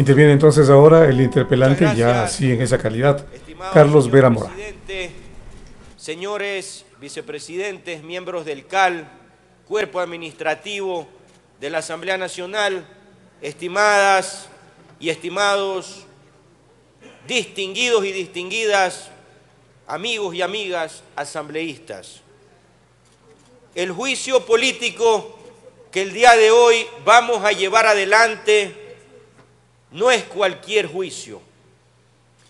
Interviene entonces ahora el interpelante ya así en esa calidad, Carlos Vera Mora. Señores vicepresidentes, miembros del CAL, cuerpo administrativo de la Asamblea Nacional, estimadas y estimados, distinguidos y distinguidas, amigos y amigas asambleístas. El juicio político que el día de hoy vamos a llevar adelante no es cualquier juicio,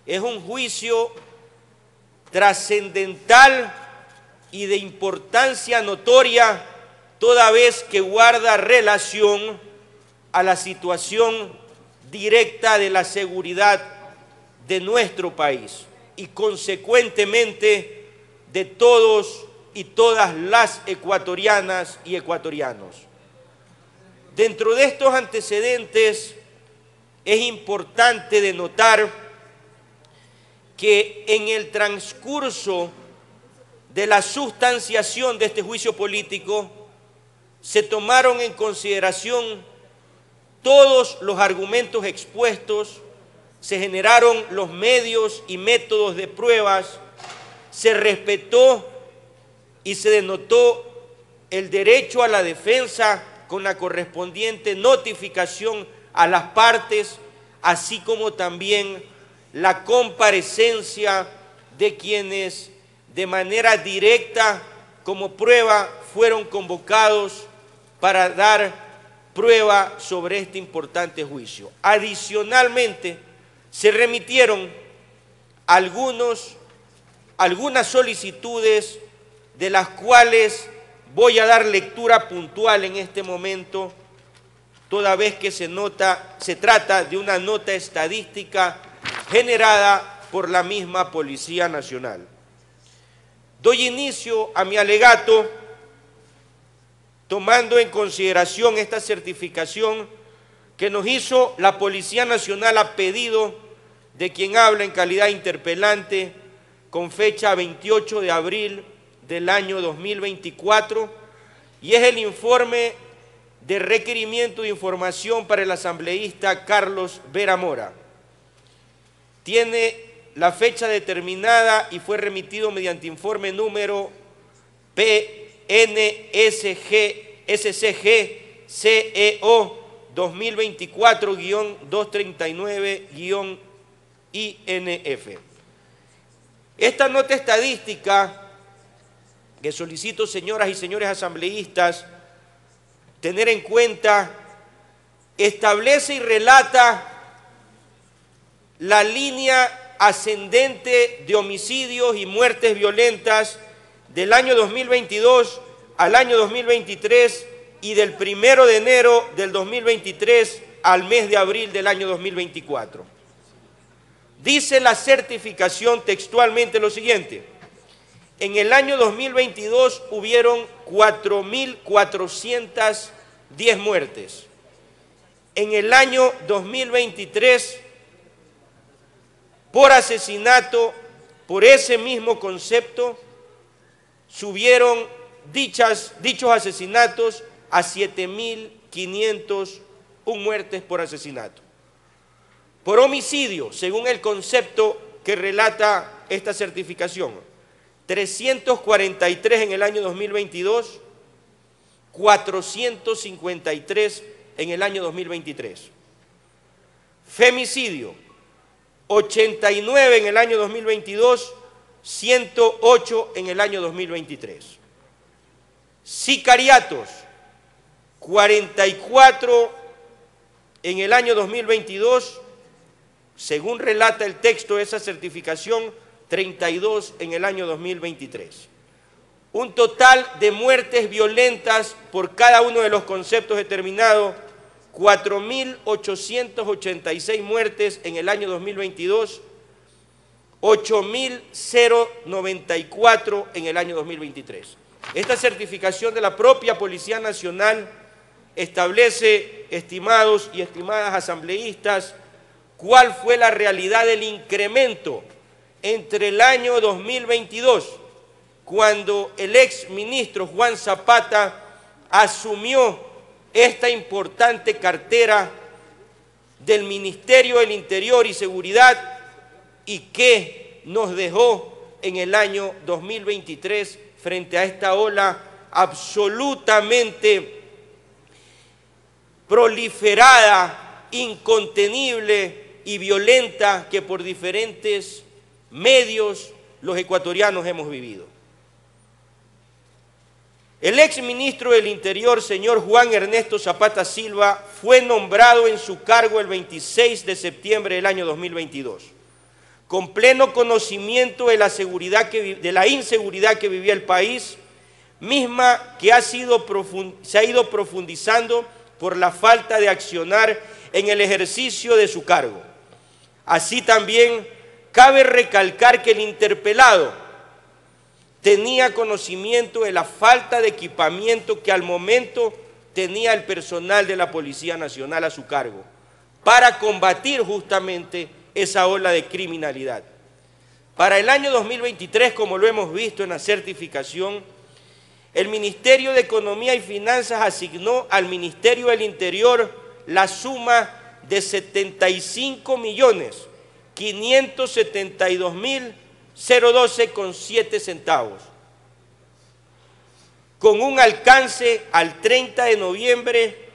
es un juicio trascendental y de importancia notoria toda vez que guarda relación a la situación directa de la seguridad de nuestro país y consecuentemente de todos y todas las ecuatorianas y ecuatorianos. Dentro de estos antecedentes es importante denotar que en el transcurso de la sustanciación de este juicio político se tomaron en consideración todos los argumentos expuestos, se generaron los medios y métodos de pruebas, se respetó y se denotó el derecho a la defensa con la correspondiente notificación a las partes, así como también la comparecencia de quienes de manera directa como prueba fueron convocados para dar prueba sobre este importante juicio. Adicionalmente, se remitieron algunos, algunas solicitudes de las cuales voy a dar lectura puntual en este momento toda vez que se, nota, se trata de una nota estadística generada por la misma Policía Nacional. Doy inicio a mi alegato tomando en consideración esta certificación que nos hizo la Policía Nacional a pedido de quien habla en calidad interpelante con fecha 28 de abril del año 2024 y es el informe de requerimiento de información para el asambleísta Carlos Vera Mora. Tiene la fecha determinada y fue remitido mediante informe número PNSG SCG CEO 2024-239-INF. Esta nota estadística que solicito, señoras y señores asambleístas, tener en cuenta, establece y relata la línea ascendente de homicidios y muertes violentas del año 2022 al año 2023 y del primero de enero del 2023 al mes de abril del año 2024. Dice la certificación textualmente lo siguiente. En el año 2022 hubieron 4.410 muertes. En el año 2023, por asesinato, por ese mismo concepto, subieron dichas, dichos asesinatos a 7.501 muertes por asesinato. Por homicidio, según el concepto que relata esta certificación, 343 en el año 2022, 453 en el año 2023. Femicidio, 89 en el año 2022, 108 en el año 2023. Sicariatos, 44 en el año 2022, según relata el texto de esa certificación, 32 en el año 2023. Un total de muertes violentas por cada uno de los conceptos determinados, 4.886 muertes en el año 2022, 8.094 en el año 2023. Esta certificación de la propia Policía Nacional establece, estimados y estimadas asambleístas, cuál fue la realidad del incremento entre el año 2022, cuando el ex ministro Juan Zapata asumió esta importante cartera del Ministerio del Interior y Seguridad y qué nos dejó en el año 2023 frente a esta ola absolutamente proliferada, incontenible y violenta que por diferentes medios los ecuatorianos hemos vivido. El ex ministro del Interior, señor Juan Ernesto Zapata Silva, fue nombrado en su cargo el 26 de septiembre del año 2022, con pleno conocimiento de la, seguridad de la inseguridad que vivía el país, misma que ha sido se ha ido profundizando por la falta de accionar en el ejercicio de su cargo. Así también cabe recalcar que el interpelado tenía conocimiento de la falta de equipamiento que al momento tenía el personal de la Policía Nacional a su cargo para combatir justamente esa ola de criminalidad. Para el año 2023, como lo hemos visto en la certificación, el Ministerio de Economía y Finanzas asignó al Ministerio del Interior la suma de 75 millones 572 mil 012 con 7 centavos, con un alcance al 30 de noviembre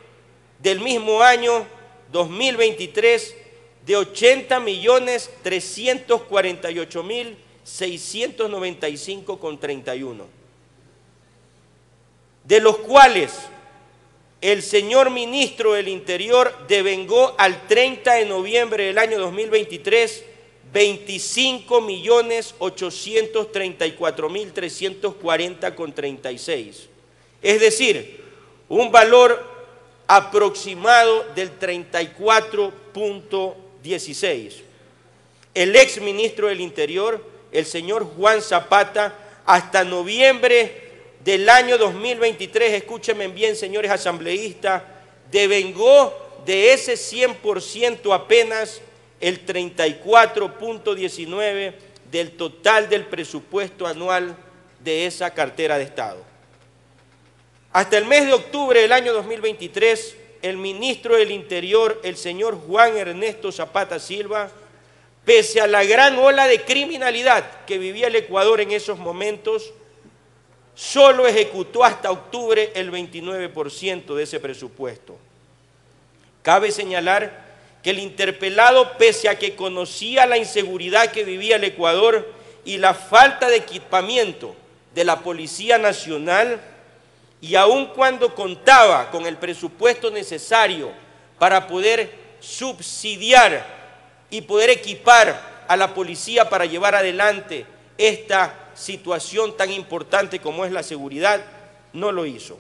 del mismo año 2023 de 80 millones 348 mil 695 con 31, de los cuales el señor ministro del Interior devengó al 30 de noviembre del año 2023 25 millones 834 mil 340 con 36. Es decir, un valor aproximado del 34.16. El ex ministro del Interior, el señor Juan Zapata, hasta noviembre del año 2023, escúchenme bien, señores asambleístas, devengó de ese 100% apenas el 34.19 del total del presupuesto anual de esa cartera de Estado. Hasta el mes de octubre del año 2023, el ministro del Interior, el señor Juan Ernesto Zapata Silva, pese a la gran ola de criminalidad que vivía el Ecuador en esos momentos, solo ejecutó hasta octubre el 29% de ese presupuesto. Cabe señalar que el interpelado, pese a que conocía la inseguridad que vivía el Ecuador y la falta de equipamiento de la Policía Nacional, y aun cuando contaba con el presupuesto necesario para poder subsidiar y poder equipar a la policía para llevar adelante esta situación tan importante como es la seguridad, no lo hizo.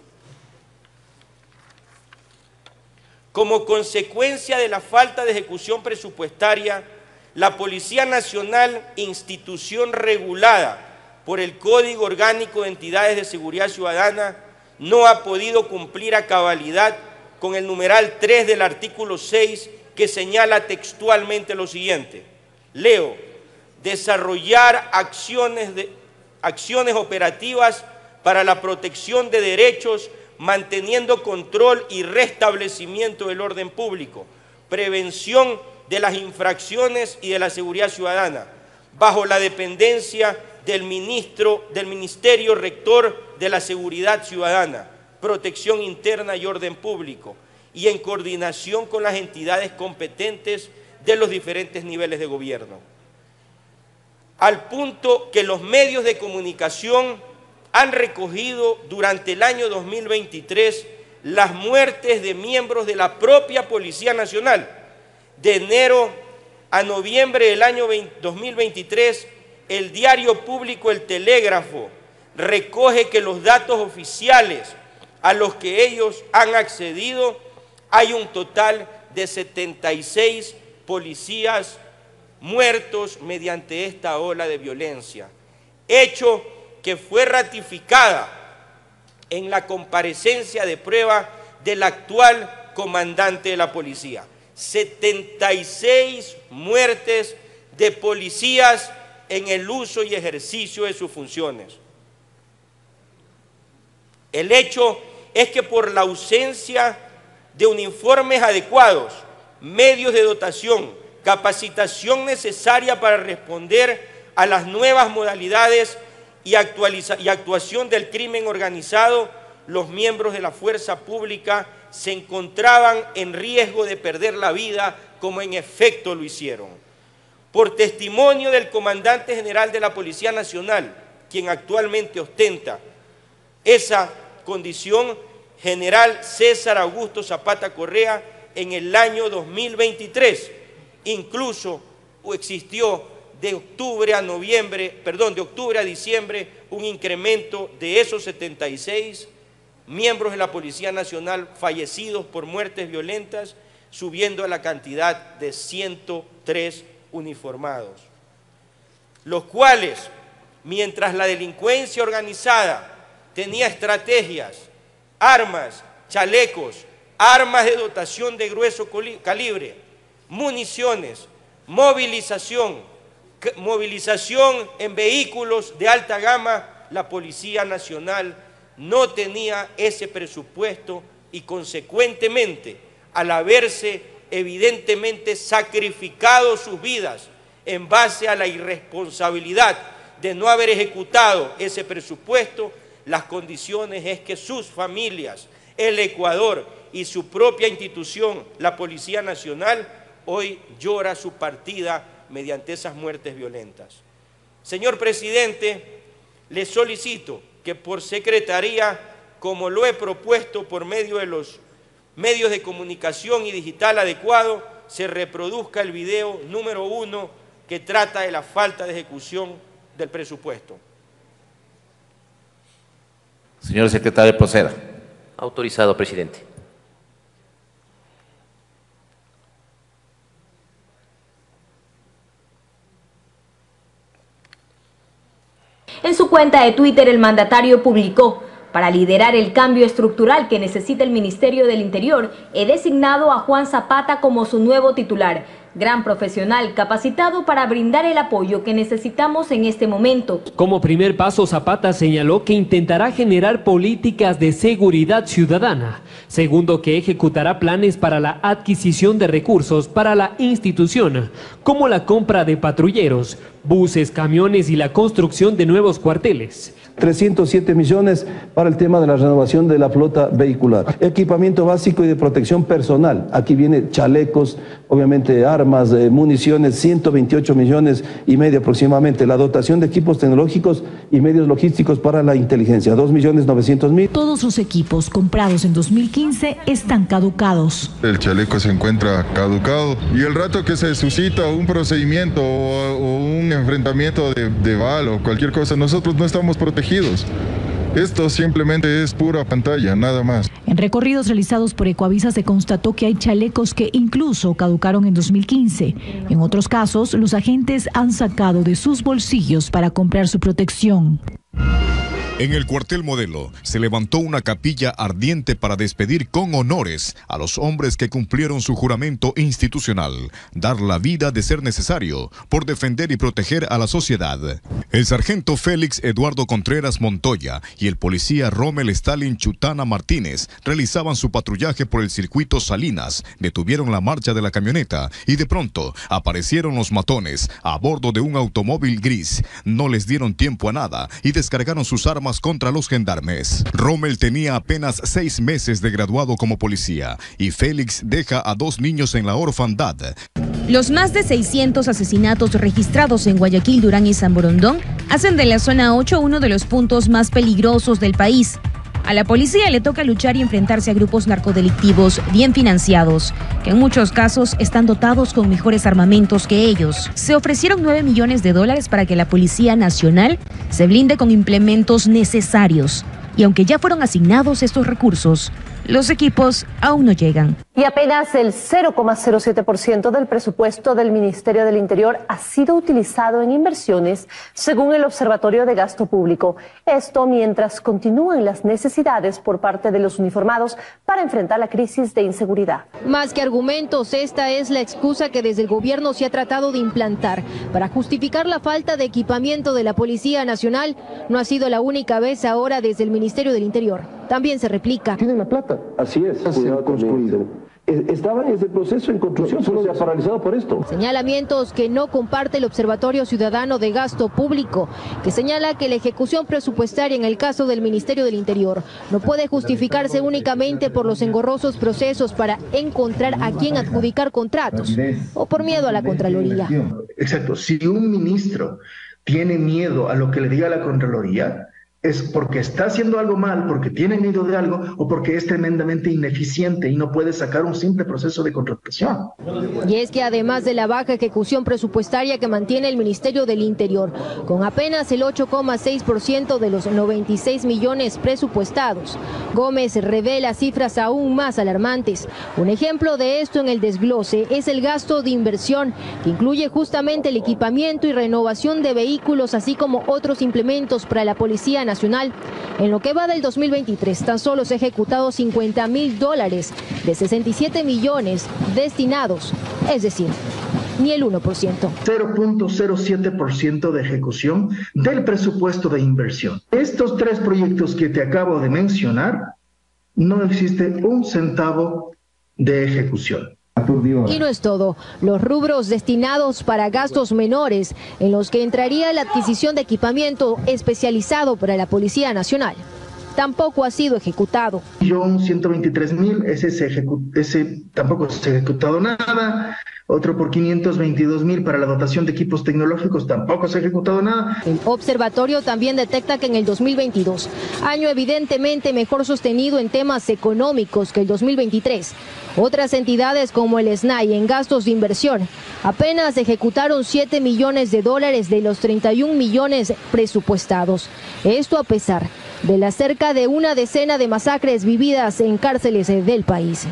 Como consecuencia de la falta de ejecución presupuestaria, la Policía Nacional, institución regulada por el Código Orgánico de Entidades de Seguridad Ciudadana, no ha podido cumplir a cabalidad con el numeral 3 del artículo 6 que señala textualmente lo siguiente. Leo, desarrollar acciones, de, acciones operativas para la protección de derechos manteniendo control y restablecimiento del orden público, prevención de las infracciones y de la seguridad ciudadana, bajo la dependencia del ministro del Ministerio Rector de la Seguridad Ciudadana, Protección Interna y Orden Público, y en coordinación con las entidades competentes de los diferentes niveles de gobierno. Al punto que los medios de comunicación han recogido durante el año 2023 las muertes de miembros de la propia Policía Nacional. De enero a noviembre del año 2023, el diario público El Telégrafo recoge que los datos oficiales a los que ellos han accedido, hay un total de 76 policías muertos mediante esta ola de violencia. Hecho que fue ratificada en la comparecencia de prueba del actual comandante de la policía. 76 muertes de policías en el uso y ejercicio de sus funciones. El hecho es que por la ausencia de uniformes adecuados, medios de dotación, capacitación necesaria para responder a las nuevas modalidades y, y actuación del crimen organizado, los miembros de la fuerza pública se encontraban en riesgo de perder la vida, como en efecto lo hicieron. Por testimonio del comandante general de la Policía Nacional, quien actualmente ostenta esa condición, general César Augusto Zapata Correa, en el año 2023 incluso existió de octubre a noviembre, perdón, de octubre a diciembre, un incremento de esos 76 miembros de la Policía Nacional fallecidos por muertes violentas, subiendo a la cantidad de 103 uniformados, los cuales, mientras la delincuencia organizada tenía estrategias, armas, chalecos, armas de dotación de grueso calibre, municiones, movilización, movilización en vehículos de alta gama, la Policía Nacional no tenía ese presupuesto y consecuentemente, al haberse evidentemente sacrificado sus vidas en base a la irresponsabilidad de no haber ejecutado ese presupuesto, las condiciones es que sus familias, el Ecuador y su propia institución, la Policía Nacional, hoy llora su partida mediante esas muertes violentas. Señor presidente, le solicito que por secretaría, como lo he propuesto por medio de los medios de comunicación y digital adecuado, se reproduzca el video número uno que trata de la falta de ejecución del presupuesto. Señor secretario, proceda. Autorizado, presidente. En su cuenta de Twitter, el mandatario publicó, para liderar el cambio estructural que necesita el Ministerio del Interior, he designado a Juan Zapata como su nuevo titular gran profesional capacitado para brindar el apoyo que necesitamos en este momento. Como primer paso, Zapata señaló que intentará generar políticas de seguridad ciudadana. Segundo, que ejecutará planes para la adquisición de recursos para la institución, como la compra de patrulleros, buses, camiones y la construcción de nuevos cuarteles. 307 millones para el tema de la renovación de la flota vehicular. Equipamiento básico y de protección personal. Aquí viene chalecos, obviamente armas, eh, municiones, 128 millones y medio aproximadamente. La dotación de equipos tecnológicos y medios logísticos para la inteligencia, 2 millones 900 mil. Todos los equipos comprados en 2015 están caducados. El chaleco se encuentra caducado y el rato que se suscita un procedimiento o, un enfrentamiento de, de bala o cualquier cosa, nosotros no estamos protegidos esto simplemente es pura pantalla, nada más. En recorridos realizados por Ecoavisa se constató que hay chalecos que incluso caducaron en 2015. En otros casos, los agentes han sacado de sus bolsillos para comprar su protección. En el cuartel modelo se levantó una capilla ardiente para despedir con honores a los hombres que cumplieron su juramento institucional, dar la vida de ser necesario por defender y proteger a la sociedad. El sargento Félix Eduardo Contreras Montoya y el policía Rommel Stalin Chutana Martínez realizaban su patrullaje por el circuito Salinas, detuvieron la marcha de la camioneta y de pronto aparecieron los matones a bordo de un automóvil gris. No les dieron tiempo a nada y descargaron sus armas contra los gendarmes. Rommel tenía apenas seis meses de graduado como policía y Félix deja a dos niños en la orfandad. Los más de 600 asesinatos registrados en Guayaquil, Durán y San Borondón hacen de la zona 8 uno de los puntos más peligrosos del país. A la policía le toca luchar y enfrentarse a grupos narcodelictivos bien financiados, que en muchos casos están dotados con mejores armamentos que ellos. Se ofrecieron 9 millones de dólares para que la Policía Nacional se blinde con implementos necesarios. Y aunque ya fueron asignados estos recursos, los equipos aún no llegan. Y apenas el 0,07% del presupuesto del Ministerio del Interior ha sido utilizado en inversiones, según el Observatorio de Gasto Público. Esto mientras continúan las necesidades por parte de los uniformados para enfrentar la crisis de inseguridad. Más que argumentos, esta es la excusa que desde el gobierno se ha tratado de implantar para justificar la falta de equipamiento de la Policía Nacional. No ha sido la única vez ahora desde el Ministerio del Interior. También se replica. Tienen la plata, así es, se construido estaba en ese proceso en construcción, solo se ha paralizado por esto. Señalamientos que no comparte el Observatorio Ciudadano de Gasto Público, que señala que la ejecución presupuestaria en el caso del Ministerio del Interior no puede justificarse únicamente por los engorrosos procesos para encontrar a quién adjudicar contratos o por miedo a la Contraloría. Exacto, si un ministro tiene miedo a lo que le diga la Contraloría, es porque está haciendo algo mal, porque tiene miedo de algo o porque es tremendamente ineficiente y no puede sacar un simple proceso de contratación. Y es que además de la baja ejecución presupuestaria que mantiene el Ministerio del Interior, con apenas el 8,6% de los 96 millones presupuestados, Gómez revela cifras aún más alarmantes. Un ejemplo de esto en el desglose es el gasto de inversión, que incluye justamente el equipamiento y renovación de vehículos, así como otros implementos para la Policía Nacional en lo que va del 2023, tan solo se ha ejecutado 50 mil dólares de 67 millones destinados, es decir, ni el 1%. 0.07% de ejecución del presupuesto de inversión. Estos tres proyectos que te acabo de mencionar, no existe un centavo de ejecución. Y no es todo. Los rubros destinados para gastos menores, en los que entraría la adquisición de equipamiento especializado para la Policía Nacional, tampoco ha sido ejecutado. Millón 123 mil, ese, ese tampoco se ha ejecutado nada otro por 522 mil para la dotación de equipos tecnológicos, tampoco se ha ejecutado nada. El observatorio también detecta que en el 2022, año evidentemente mejor sostenido en temas económicos que el 2023, otras entidades como el SNAI en gastos de inversión apenas ejecutaron 7 millones de dólares de los 31 millones presupuestados. Esto a pesar de la cerca de una decena de masacres vividas en cárceles del país.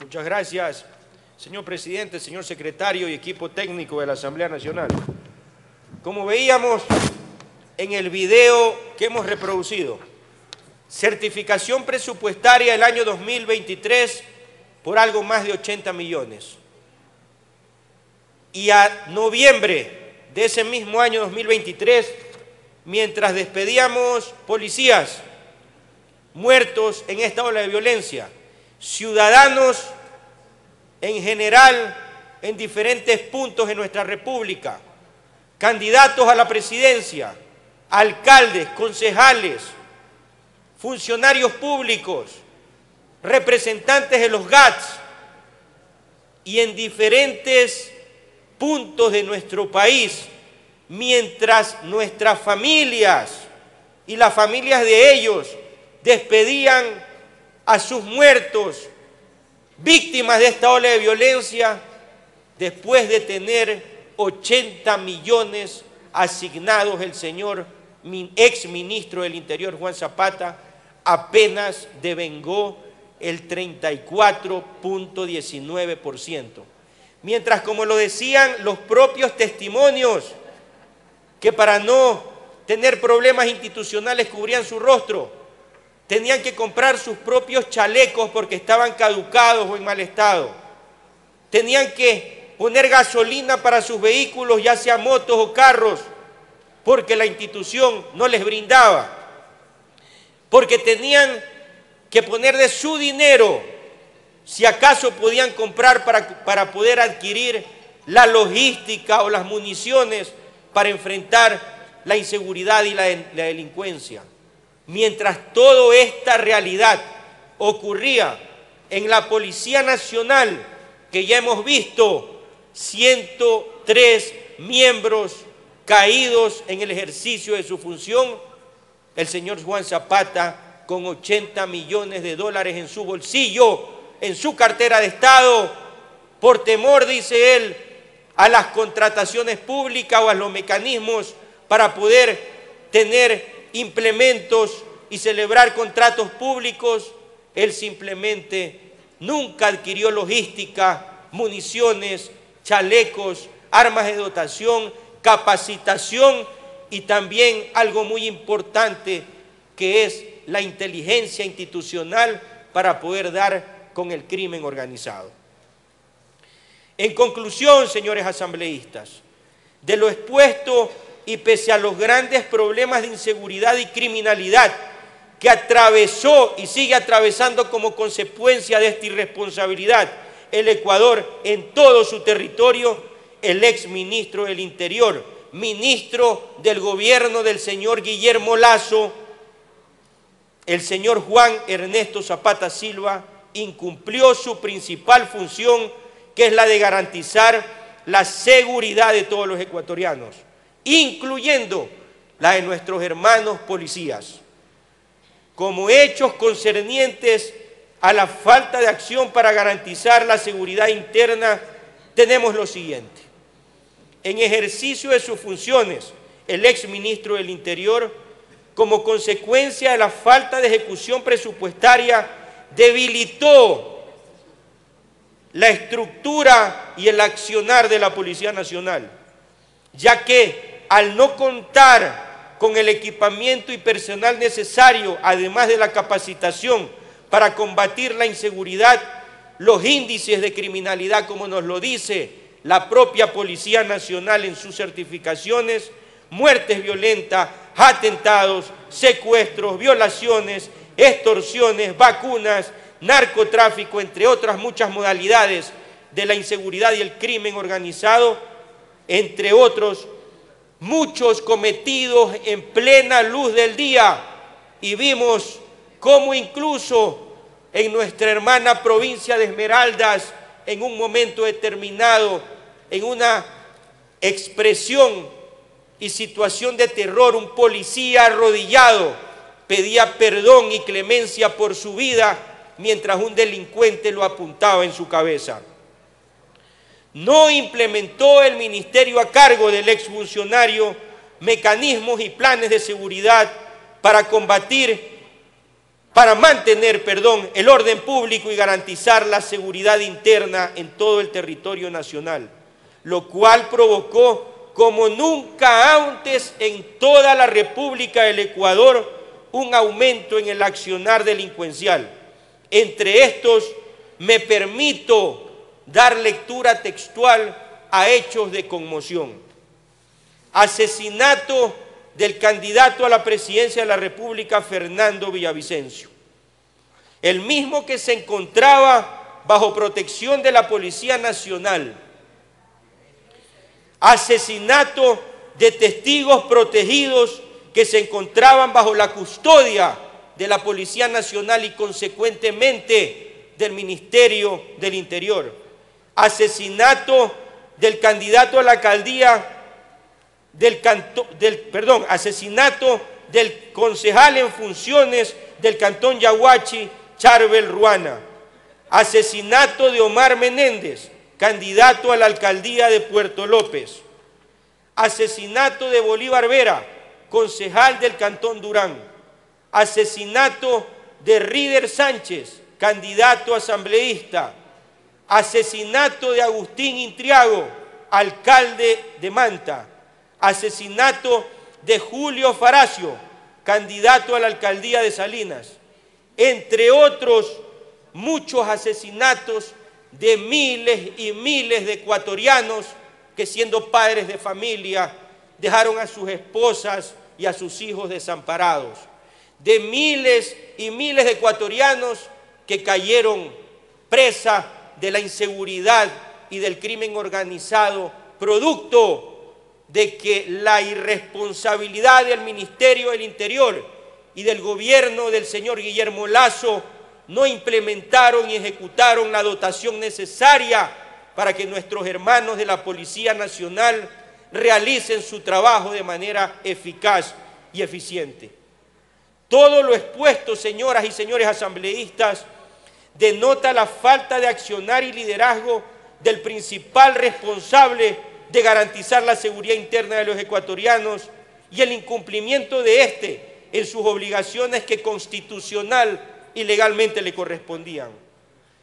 Muchas gracias, señor presidente, señor secretario y equipo técnico de la Asamblea Nacional. Como veíamos en el video que hemos reproducido, certificación presupuestaria del año 2023 por algo más de 80 millones. Y a noviembre de ese mismo año 2023, mientras despedíamos policías muertos en esta ola de violencia, ciudadanos en general en diferentes puntos de nuestra República, candidatos a la presidencia, alcaldes, concejales, funcionarios públicos, representantes de los GATS y en diferentes puntos de nuestro país, mientras nuestras familias y las familias de ellos despedían a sus muertos víctimas de esta ola de violencia después de tener 80 millones asignados el señor ex ministro del Interior Juan Zapata, apenas devengó el 34.19%. Mientras, como lo decían los propios testimonios, que para no tener problemas institucionales cubrían su rostro, tenían que comprar sus propios chalecos porque estaban caducados o en mal estado. Tenían que poner gasolina para sus vehículos, ya sea motos o carros, porque la institución no les brindaba. Porque tenían que poner de su dinero, si acaso podían comprar para, para poder adquirir la logística o las municiones para enfrentar la inseguridad y la, la delincuencia. Mientras toda esta realidad ocurría en la Policía Nacional, que ya hemos visto 103 miembros caídos en el ejercicio de su función, el señor Juan Zapata con 80 millones de dólares en su bolsillo, en su cartera de Estado, por temor, dice él, a las contrataciones públicas o a los mecanismos para poder tener implementos y celebrar contratos públicos, él simplemente nunca adquirió logística, municiones, chalecos, armas de dotación, capacitación y también algo muy importante que es la inteligencia institucional para poder dar con el crimen organizado. En conclusión, señores asambleístas, de lo expuesto y pese a los grandes problemas de inseguridad y criminalidad que atravesó y sigue atravesando como consecuencia de esta irresponsabilidad el Ecuador en todo su territorio, el ex ministro del Interior, ministro del gobierno del señor Guillermo Lazo, el señor Juan Ernesto Zapata Silva, incumplió su principal función, que es la de garantizar la seguridad de todos los ecuatorianos, incluyendo la de nuestros hermanos policías como hechos concernientes a la falta de acción para garantizar la seguridad interna, tenemos lo siguiente. En ejercicio de sus funciones, el ex ministro del Interior, como consecuencia de la falta de ejecución presupuestaria, debilitó la estructura y el accionar de la Policía Nacional, ya que al no contar con el equipamiento y personal necesario, además de la capacitación para combatir la inseguridad, los índices de criminalidad, como nos lo dice la propia Policía Nacional en sus certificaciones, muertes violentas, atentados, secuestros, violaciones, extorsiones, vacunas, narcotráfico, entre otras muchas modalidades de la inseguridad y el crimen organizado, entre otros muchos cometidos en plena luz del día. Y vimos cómo incluso en nuestra hermana provincia de Esmeraldas, en un momento determinado, en una expresión y situación de terror, un policía arrodillado pedía perdón y clemencia por su vida mientras un delincuente lo apuntaba en su cabeza. No implementó el ministerio a cargo del exfuncionario mecanismos y planes de seguridad para combatir, para mantener, perdón, el orden público y garantizar la seguridad interna en todo el territorio nacional, lo cual provocó como nunca antes en toda la República del Ecuador un aumento en el accionar delincuencial. Entre estos me permito dar lectura textual a hechos de conmoción. Asesinato del candidato a la presidencia de la República, Fernando Villavicencio. El mismo que se encontraba bajo protección de la Policía Nacional. Asesinato de testigos protegidos que se encontraban bajo la custodia de la Policía Nacional y consecuentemente del Ministerio del Interior. Asesinato del candidato a la alcaldía del, del perdón, asesinato del concejal en funciones del cantón Yahuachi, Charbel Ruana, asesinato de Omar Menéndez, candidato a la alcaldía de Puerto López, asesinato de Bolívar Vera, concejal del cantón Durán, asesinato de Rider Sánchez, candidato asambleísta, asesinato de Agustín Intriago, alcalde de Manta, asesinato de Julio Faracio, candidato a la alcaldía de Salinas, entre otros muchos asesinatos de miles y miles de ecuatorianos que siendo padres de familia dejaron a sus esposas y a sus hijos desamparados, de miles y miles de ecuatorianos que cayeron presa de la inseguridad y del crimen organizado, producto de que la irresponsabilidad del Ministerio del Interior y del gobierno del señor Guillermo Lazo no implementaron y ejecutaron la dotación necesaria para que nuestros hermanos de la Policía Nacional realicen su trabajo de manera eficaz y eficiente. Todo lo expuesto, señoras y señores asambleístas, denota la falta de accionar y liderazgo del principal responsable de garantizar la seguridad interna de los ecuatorianos y el incumplimiento de éste en sus obligaciones que constitucional y legalmente le correspondían.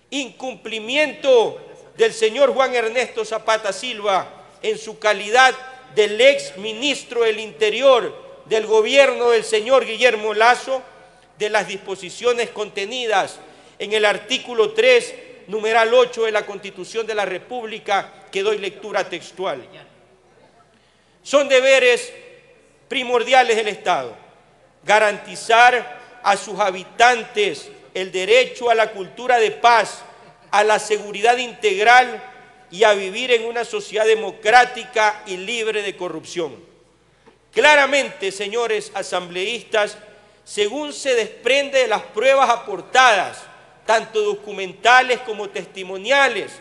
Incumplimiento del señor Juan Ernesto Zapata Silva en su calidad del ex ministro del Interior del gobierno del señor Guillermo Lazo de las disposiciones contenidas en el artículo 3, numeral 8 de la Constitución de la República, que doy lectura textual. Son deberes primordiales del Estado garantizar a sus habitantes el derecho a la cultura de paz, a la seguridad integral y a vivir en una sociedad democrática y libre de corrupción. Claramente, señores asambleístas, según se desprende de las pruebas aportadas, tanto documentales como testimoniales,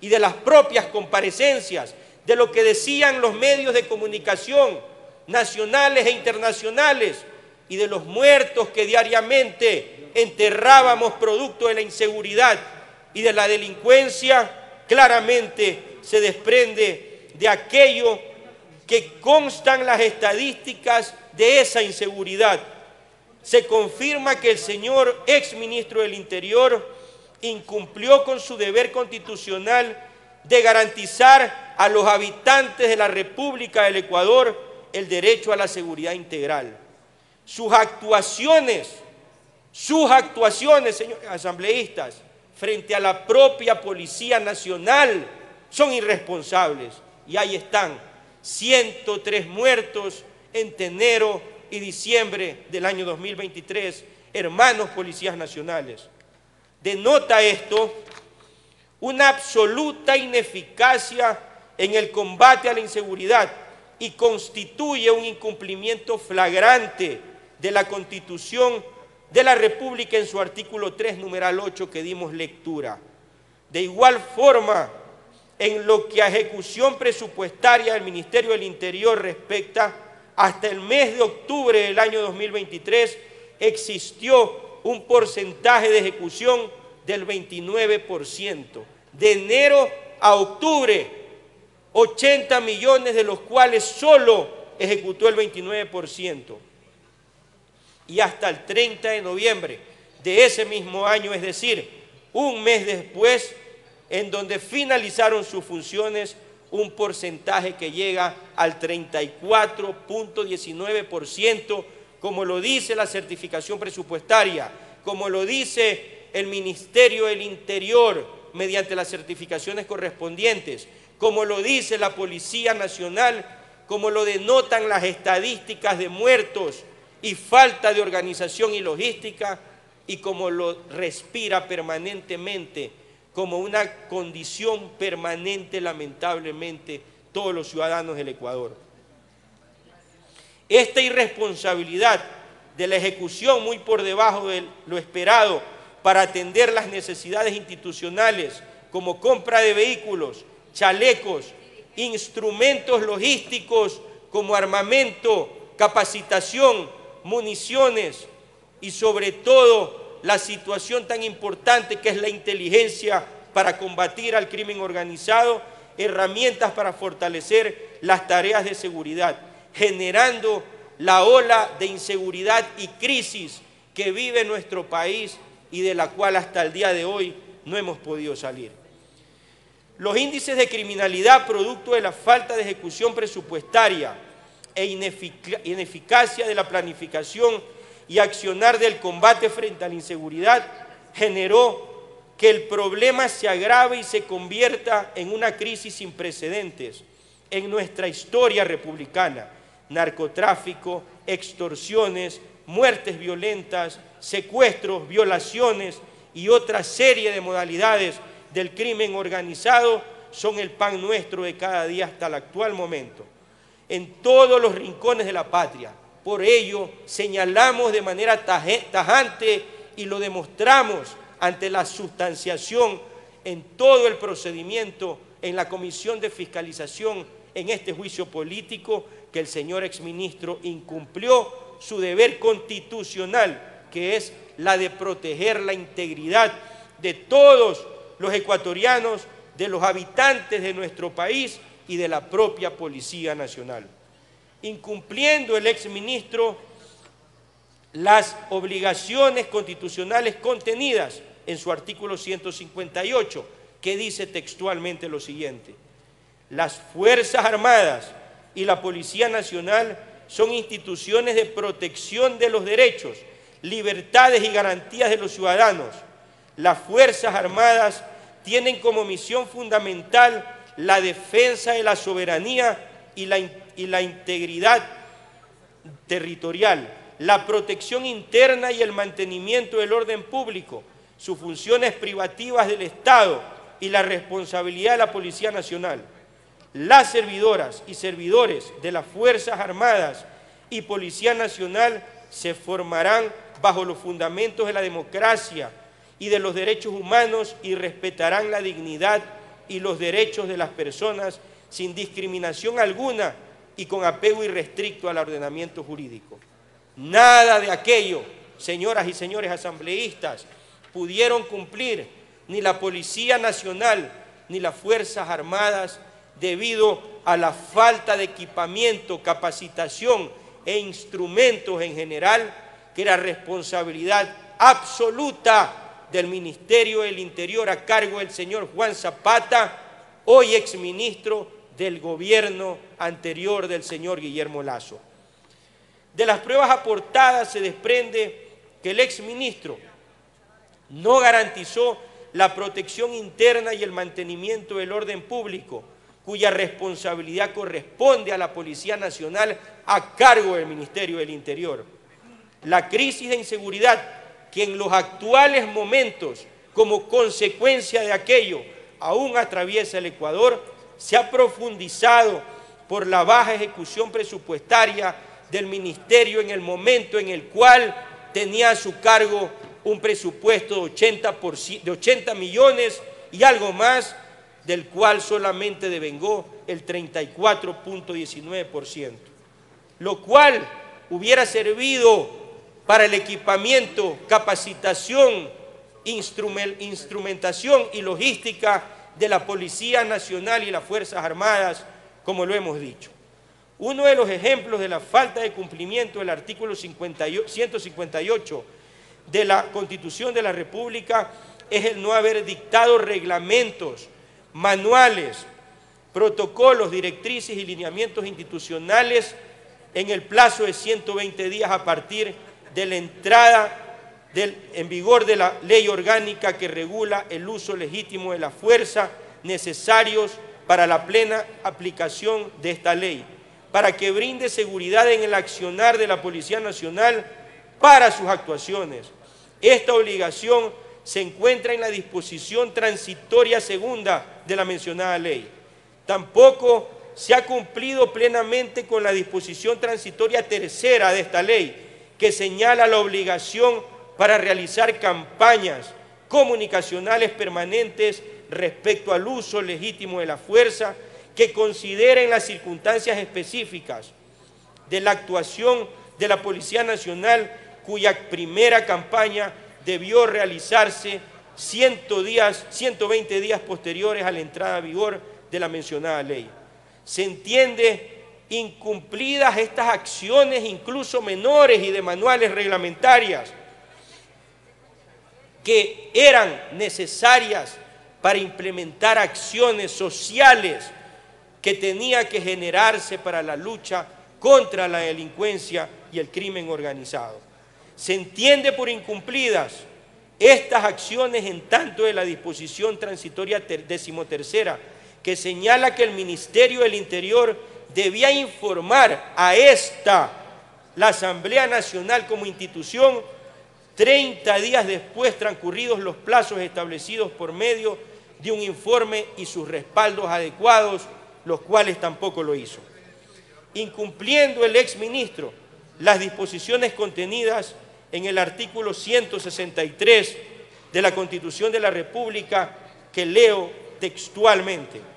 y de las propias comparecencias, de lo que decían los medios de comunicación nacionales e internacionales, y de los muertos que diariamente enterrábamos producto de la inseguridad y de la delincuencia, claramente se desprende de aquello que constan las estadísticas de esa inseguridad. Se confirma que el señor exministro del Interior incumplió con su deber constitucional de garantizar a los habitantes de la República del Ecuador el derecho a la seguridad integral sus actuaciones, sus actuaciones, señores asambleístas, frente a la propia Policía Nacional son irresponsables. Y ahí están, 103 muertos entre enero y diciembre del año 2023, hermanos policías nacionales. Denota esto una absoluta ineficacia en el combate a la inseguridad y constituye un incumplimiento flagrante de la Constitución de la República en su artículo 3, numeral 8, que dimos lectura. De igual forma, en lo que a ejecución presupuestaria del Ministerio del Interior respecta, hasta el mes de octubre del año 2023 existió un porcentaje de ejecución del 29%. De enero a octubre, 80 millones de los cuales solo ejecutó el 29% y hasta el 30 de noviembre de ese mismo año, es decir, un mes después, en donde finalizaron sus funciones un porcentaje que llega al 34.19%, como lo dice la certificación presupuestaria, como lo dice el Ministerio del Interior mediante las certificaciones correspondientes, como lo dice la Policía Nacional, como lo denotan las estadísticas de muertos y falta de organización y logística y como lo respira permanentemente como una condición permanente lamentablemente todos los ciudadanos del Ecuador. Esta irresponsabilidad de la ejecución muy por debajo de lo esperado para atender las necesidades institucionales como compra de vehículos, chalecos, instrumentos logísticos como armamento, capacitación, municiones y sobre todo la situación tan importante que es la inteligencia para combatir al crimen organizado, herramientas para fortalecer las tareas de seguridad, generando la ola de inseguridad y crisis que vive nuestro país y de la cual hasta el día de hoy no hemos podido salir. Los índices de criminalidad producto de la falta de ejecución presupuestaria, e ineficacia de la planificación y accionar del combate frente a la inseguridad generó que el problema se agrave y se convierta en una crisis sin precedentes en nuestra historia republicana. Narcotráfico, extorsiones, muertes violentas, secuestros, violaciones y otra serie de modalidades del crimen organizado son el pan nuestro de cada día hasta el actual momento en todos los rincones de la patria. Por ello, señalamos de manera tajante y lo demostramos ante la sustanciación en todo el procedimiento en la Comisión de Fiscalización en este juicio político que el señor exministro incumplió su deber constitucional, que es la de proteger la integridad de todos los ecuatorianos, de los habitantes de nuestro país y de la propia Policía Nacional, incumpliendo el exministro las obligaciones constitucionales contenidas en su artículo 158, que dice textualmente lo siguiente, las Fuerzas Armadas y la Policía Nacional son instituciones de protección de los derechos, libertades y garantías de los ciudadanos. Las Fuerzas Armadas tienen como misión fundamental la defensa de la soberanía y la, y la integridad territorial, la protección interna y el mantenimiento del orden público, sus funciones privativas del Estado y la responsabilidad de la Policía Nacional. Las servidoras y servidores de las Fuerzas Armadas y Policía Nacional se formarán bajo los fundamentos de la democracia y de los derechos humanos y respetarán la dignidad y los derechos de las personas sin discriminación alguna y con apego irrestricto al ordenamiento jurídico. Nada de aquello, señoras y señores asambleístas, pudieron cumplir ni la Policía Nacional ni las Fuerzas Armadas debido a la falta de equipamiento, capacitación e instrumentos en general, que era responsabilidad absoluta del Ministerio del Interior a cargo del señor Juan Zapata, hoy exministro del gobierno anterior del señor Guillermo Lazo. De las pruebas aportadas se desprende que el exministro no garantizó la protección interna y el mantenimiento del orden público, cuya responsabilidad corresponde a la Policía Nacional a cargo del Ministerio del Interior. La crisis de inseguridad que en los actuales momentos, como consecuencia de aquello, aún atraviesa el Ecuador, se ha profundizado por la baja ejecución presupuestaria del Ministerio en el momento en el cual tenía a su cargo un presupuesto de 80, de 80 millones y algo más, del cual solamente devengó el 34.19%, lo cual hubiera servido para el equipamiento, capacitación, instrumentación y logística de la Policía Nacional y las Fuerzas Armadas, como lo hemos dicho. Uno de los ejemplos de la falta de cumplimiento del artículo 158 de la Constitución de la República es el no haber dictado reglamentos, manuales, protocolos, directrices y lineamientos institucionales en el plazo de 120 días a partir de la entrada en vigor de la ley orgánica que regula el uso legítimo de la fuerza necesarios para la plena aplicación de esta ley, para que brinde seguridad en el accionar de la Policía Nacional para sus actuaciones. Esta obligación se encuentra en la disposición transitoria segunda de la mencionada ley. Tampoco se ha cumplido plenamente con la disposición transitoria tercera de esta ley, que señala la obligación para realizar campañas comunicacionales permanentes respecto al uso legítimo de la fuerza que consideren las circunstancias específicas de la actuación de la Policía Nacional cuya primera campaña debió realizarse 100 días, 120 días posteriores a la entrada a vigor de la mencionada ley. Se entiende incumplidas estas acciones, incluso menores y de manuales reglamentarias, que eran necesarias para implementar acciones sociales que tenía que generarse para la lucha contra la delincuencia y el crimen organizado. Se entiende por incumplidas estas acciones en tanto de la disposición transitoria decimotercera que señala que el Ministerio del Interior debía informar a esta, la Asamblea Nacional como institución, 30 días después transcurridos los plazos establecidos por medio de un informe y sus respaldos adecuados, los cuales tampoco lo hizo. Incumpliendo el exministro las disposiciones contenidas en el artículo 163 de la Constitución de la República, que leo textualmente.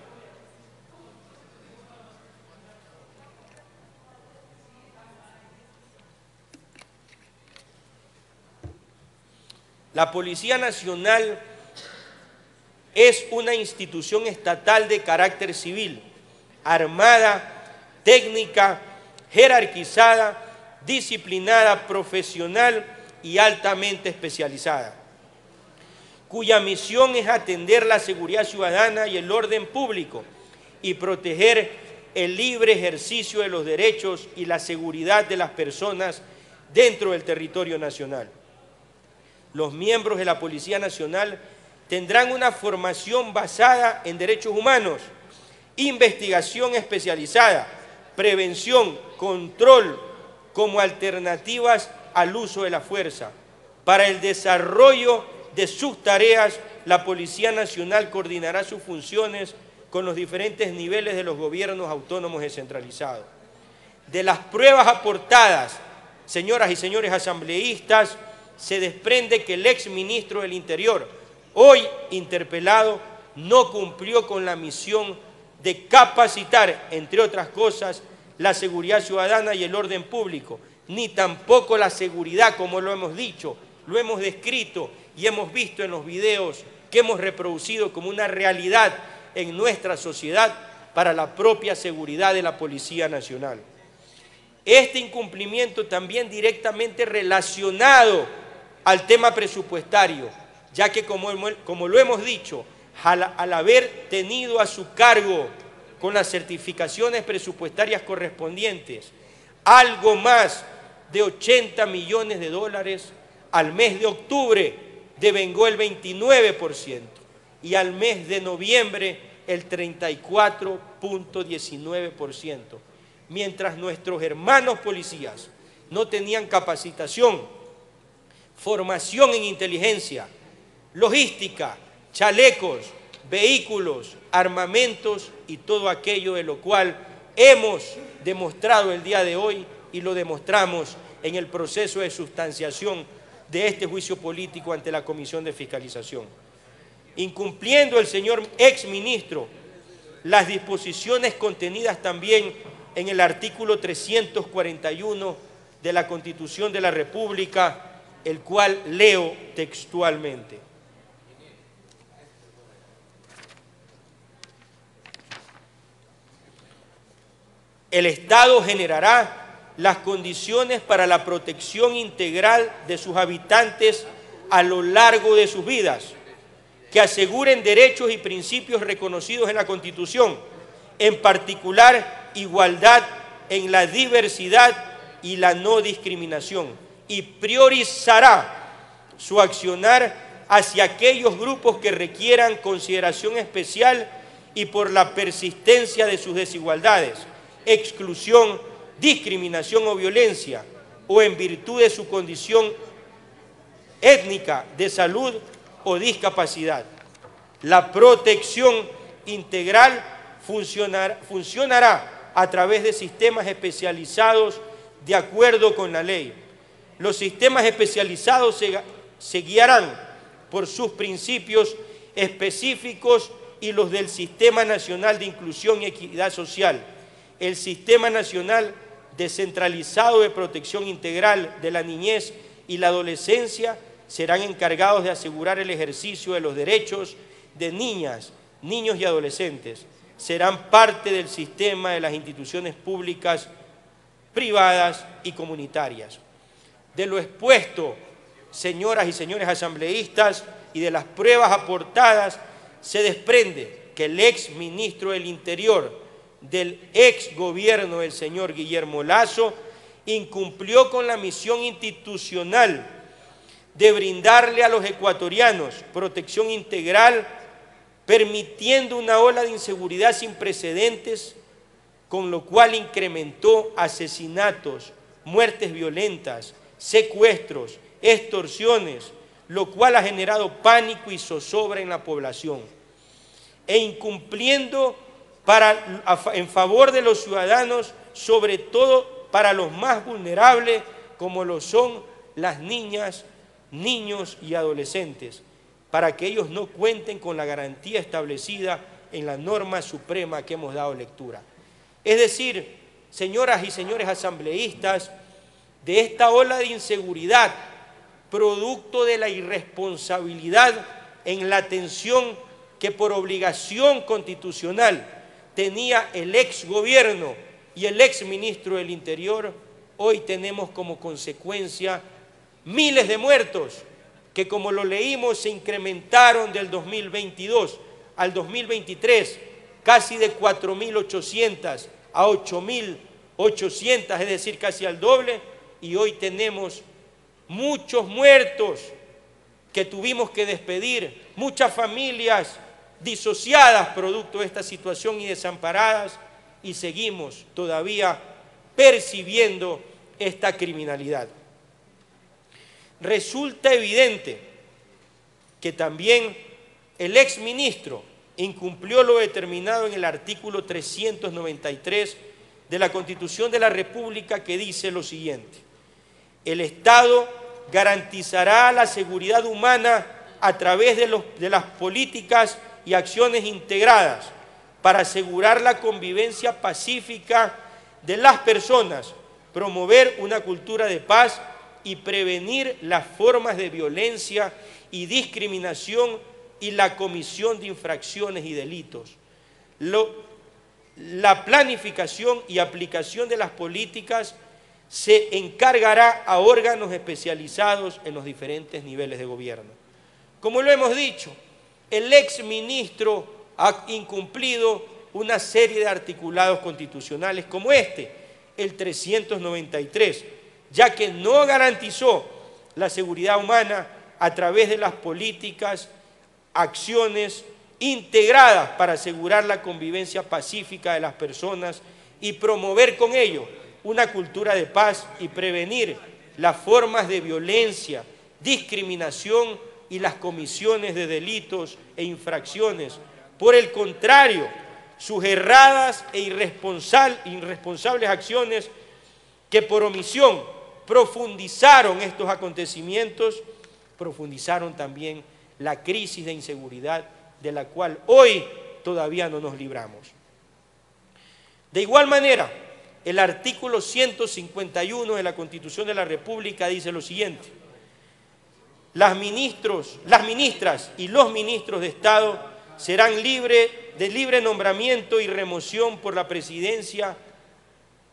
La Policía Nacional es una institución estatal de carácter civil, armada, técnica, jerarquizada, disciplinada, profesional y altamente especializada, cuya misión es atender la seguridad ciudadana y el orden público y proteger el libre ejercicio de los derechos y la seguridad de las personas dentro del territorio nacional. Los miembros de la Policía Nacional tendrán una formación basada en derechos humanos, investigación especializada, prevención, control, como alternativas al uso de la fuerza. Para el desarrollo de sus tareas, la Policía Nacional coordinará sus funciones con los diferentes niveles de los gobiernos autónomos descentralizados. De las pruebas aportadas, señoras y señores asambleístas, se desprende que el ex ministro del Interior, hoy interpelado, no cumplió con la misión de capacitar, entre otras cosas, la seguridad ciudadana y el orden público, ni tampoco la seguridad, como lo hemos dicho, lo hemos descrito y hemos visto en los videos que hemos reproducido como una realidad en nuestra sociedad para la propia seguridad de la Policía Nacional. Este incumplimiento también directamente relacionado al tema presupuestario, ya que como, como lo hemos dicho, al, al haber tenido a su cargo con las certificaciones presupuestarias correspondientes algo más de 80 millones de dólares, al mes de octubre devengó el 29% y al mes de noviembre el 34.19%, mientras nuestros hermanos policías no tenían capacitación, formación en inteligencia, logística, chalecos, vehículos, armamentos y todo aquello de lo cual hemos demostrado el día de hoy y lo demostramos en el proceso de sustanciación de este juicio político ante la Comisión de Fiscalización. Incumpliendo el señor exministro las disposiciones contenidas también en el artículo 341 de la Constitución de la República, el cual leo textualmente. El Estado generará las condiciones para la protección integral de sus habitantes a lo largo de sus vidas, que aseguren derechos y principios reconocidos en la Constitución, en particular igualdad en la diversidad y la no discriminación, y priorizará su accionar hacia aquellos grupos que requieran consideración especial y por la persistencia de sus desigualdades exclusión, discriminación o violencia, o en virtud de su condición étnica, de salud o discapacidad. La protección integral funcionará a través de sistemas especializados de acuerdo con la ley. Los sistemas especializados se, guiarán por sus principios específicos y los del Sistema Nacional de Inclusión y Equidad Social el Sistema Nacional Descentralizado de Protección Integral de la Niñez y la Adolescencia serán encargados de asegurar el ejercicio de los derechos de niñas, niños y adolescentes. Serán parte del sistema de las instituciones públicas, privadas y comunitarias. De lo expuesto, señoras y señores asambleístas, y de las pruebas aportadas, se desprende que el ex ministro del Interior, del ex gobierno del señor Guillermo Lazo incumplió con la misión institucional de brindarle a los ecuatorianos protección integral, permitiendo una ola de inseguridad sin precedentes, con lo cual incrementó asesinatos, muertes violentas, secuestros, extorsiones, lo cual ha generado pánico y zozobra en la población. E incumpliendo para, en favor de los ciudadanos, sobre todo para los más vulnerables, como lo son las niñas, niños y adolescentes, para que ellos no cuenten con la garantía establecida en la norma suprema que hemos dado lectura. Es decir, señoras y señores asambleístas, de esta ola de inseguridad, producto de la irresponsabilidad en la atención que por obligación constitucional tenía el ex gobierno y el ex ministro del Interior, hoy tenemos como consecuencia miles de muertos que como lo leímos se incrementaron del 2022 al 2023 casi de 4.800 a 8.800, es decir, casi al doble, y hoy tenemos muchos muertos que tuvimos que despedir, muchas familias disociadas producto de esta situación y desamparadas y seguimos todavía percibiendo esta criminalidad. Resulta evidente que también el exministro incumplió lo determinado en el artículo 393 de la Constitución de la República que dice lo siguiente. El Estado garantizará la seguridad humana a través de, las políticas y acciones integradas para asegurar la convivencia pacífica de las personas, promover una cultura de paz y prevenir las formas de violencia y discriminación y la comisión de infracciones y delitos. la planificación y aplicación de las políticas se encargará a órganos especializados en los diferentes niveles de gobierno. Como lo hemos dicho, el ex ministro ha incumplido una serie de articulados constitucionales como este, el 393, ya que no garantizó la seguridad humana a través de las políticas, acciones integradas para asegurar la convivencia pacífica de las personas y promover con ello una cultura de paz y prevenir las formas de violencia, discriminación y las comisiones de delitos e infracciones. Por el contrario, sus erradas e irresponsables acciones que por omisión profundizaron estos acontecimientos, profundizaron también la crisis de inseguridad de la cual hoy todavía no nos libramos. De igual manera, el artículo 151 de la Constitución de la República dice lo siguiente. Las, ministros, las ministras y los ministros de Estado serán libres de libre nombramiento y remoción por la presidencia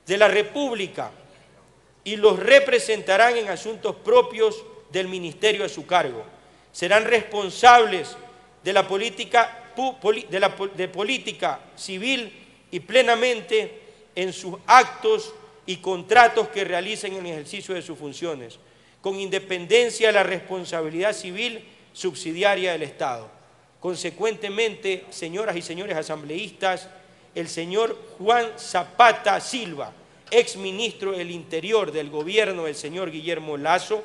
de la República y los representarán en asuntos propios del ministerio a su cargo. Serán responsables de la política, política civil y plenamente en sus actos y contratos que realicen en el ejercicio de sus funciones, con independencia de la responsabilidad civil subsidiaria del Estado. Consecuentemente, señoras y señores asambleístas, el señor Juan Zapata Silva, ex ministro del Interior del gobierno del señor Guillermo Lazo,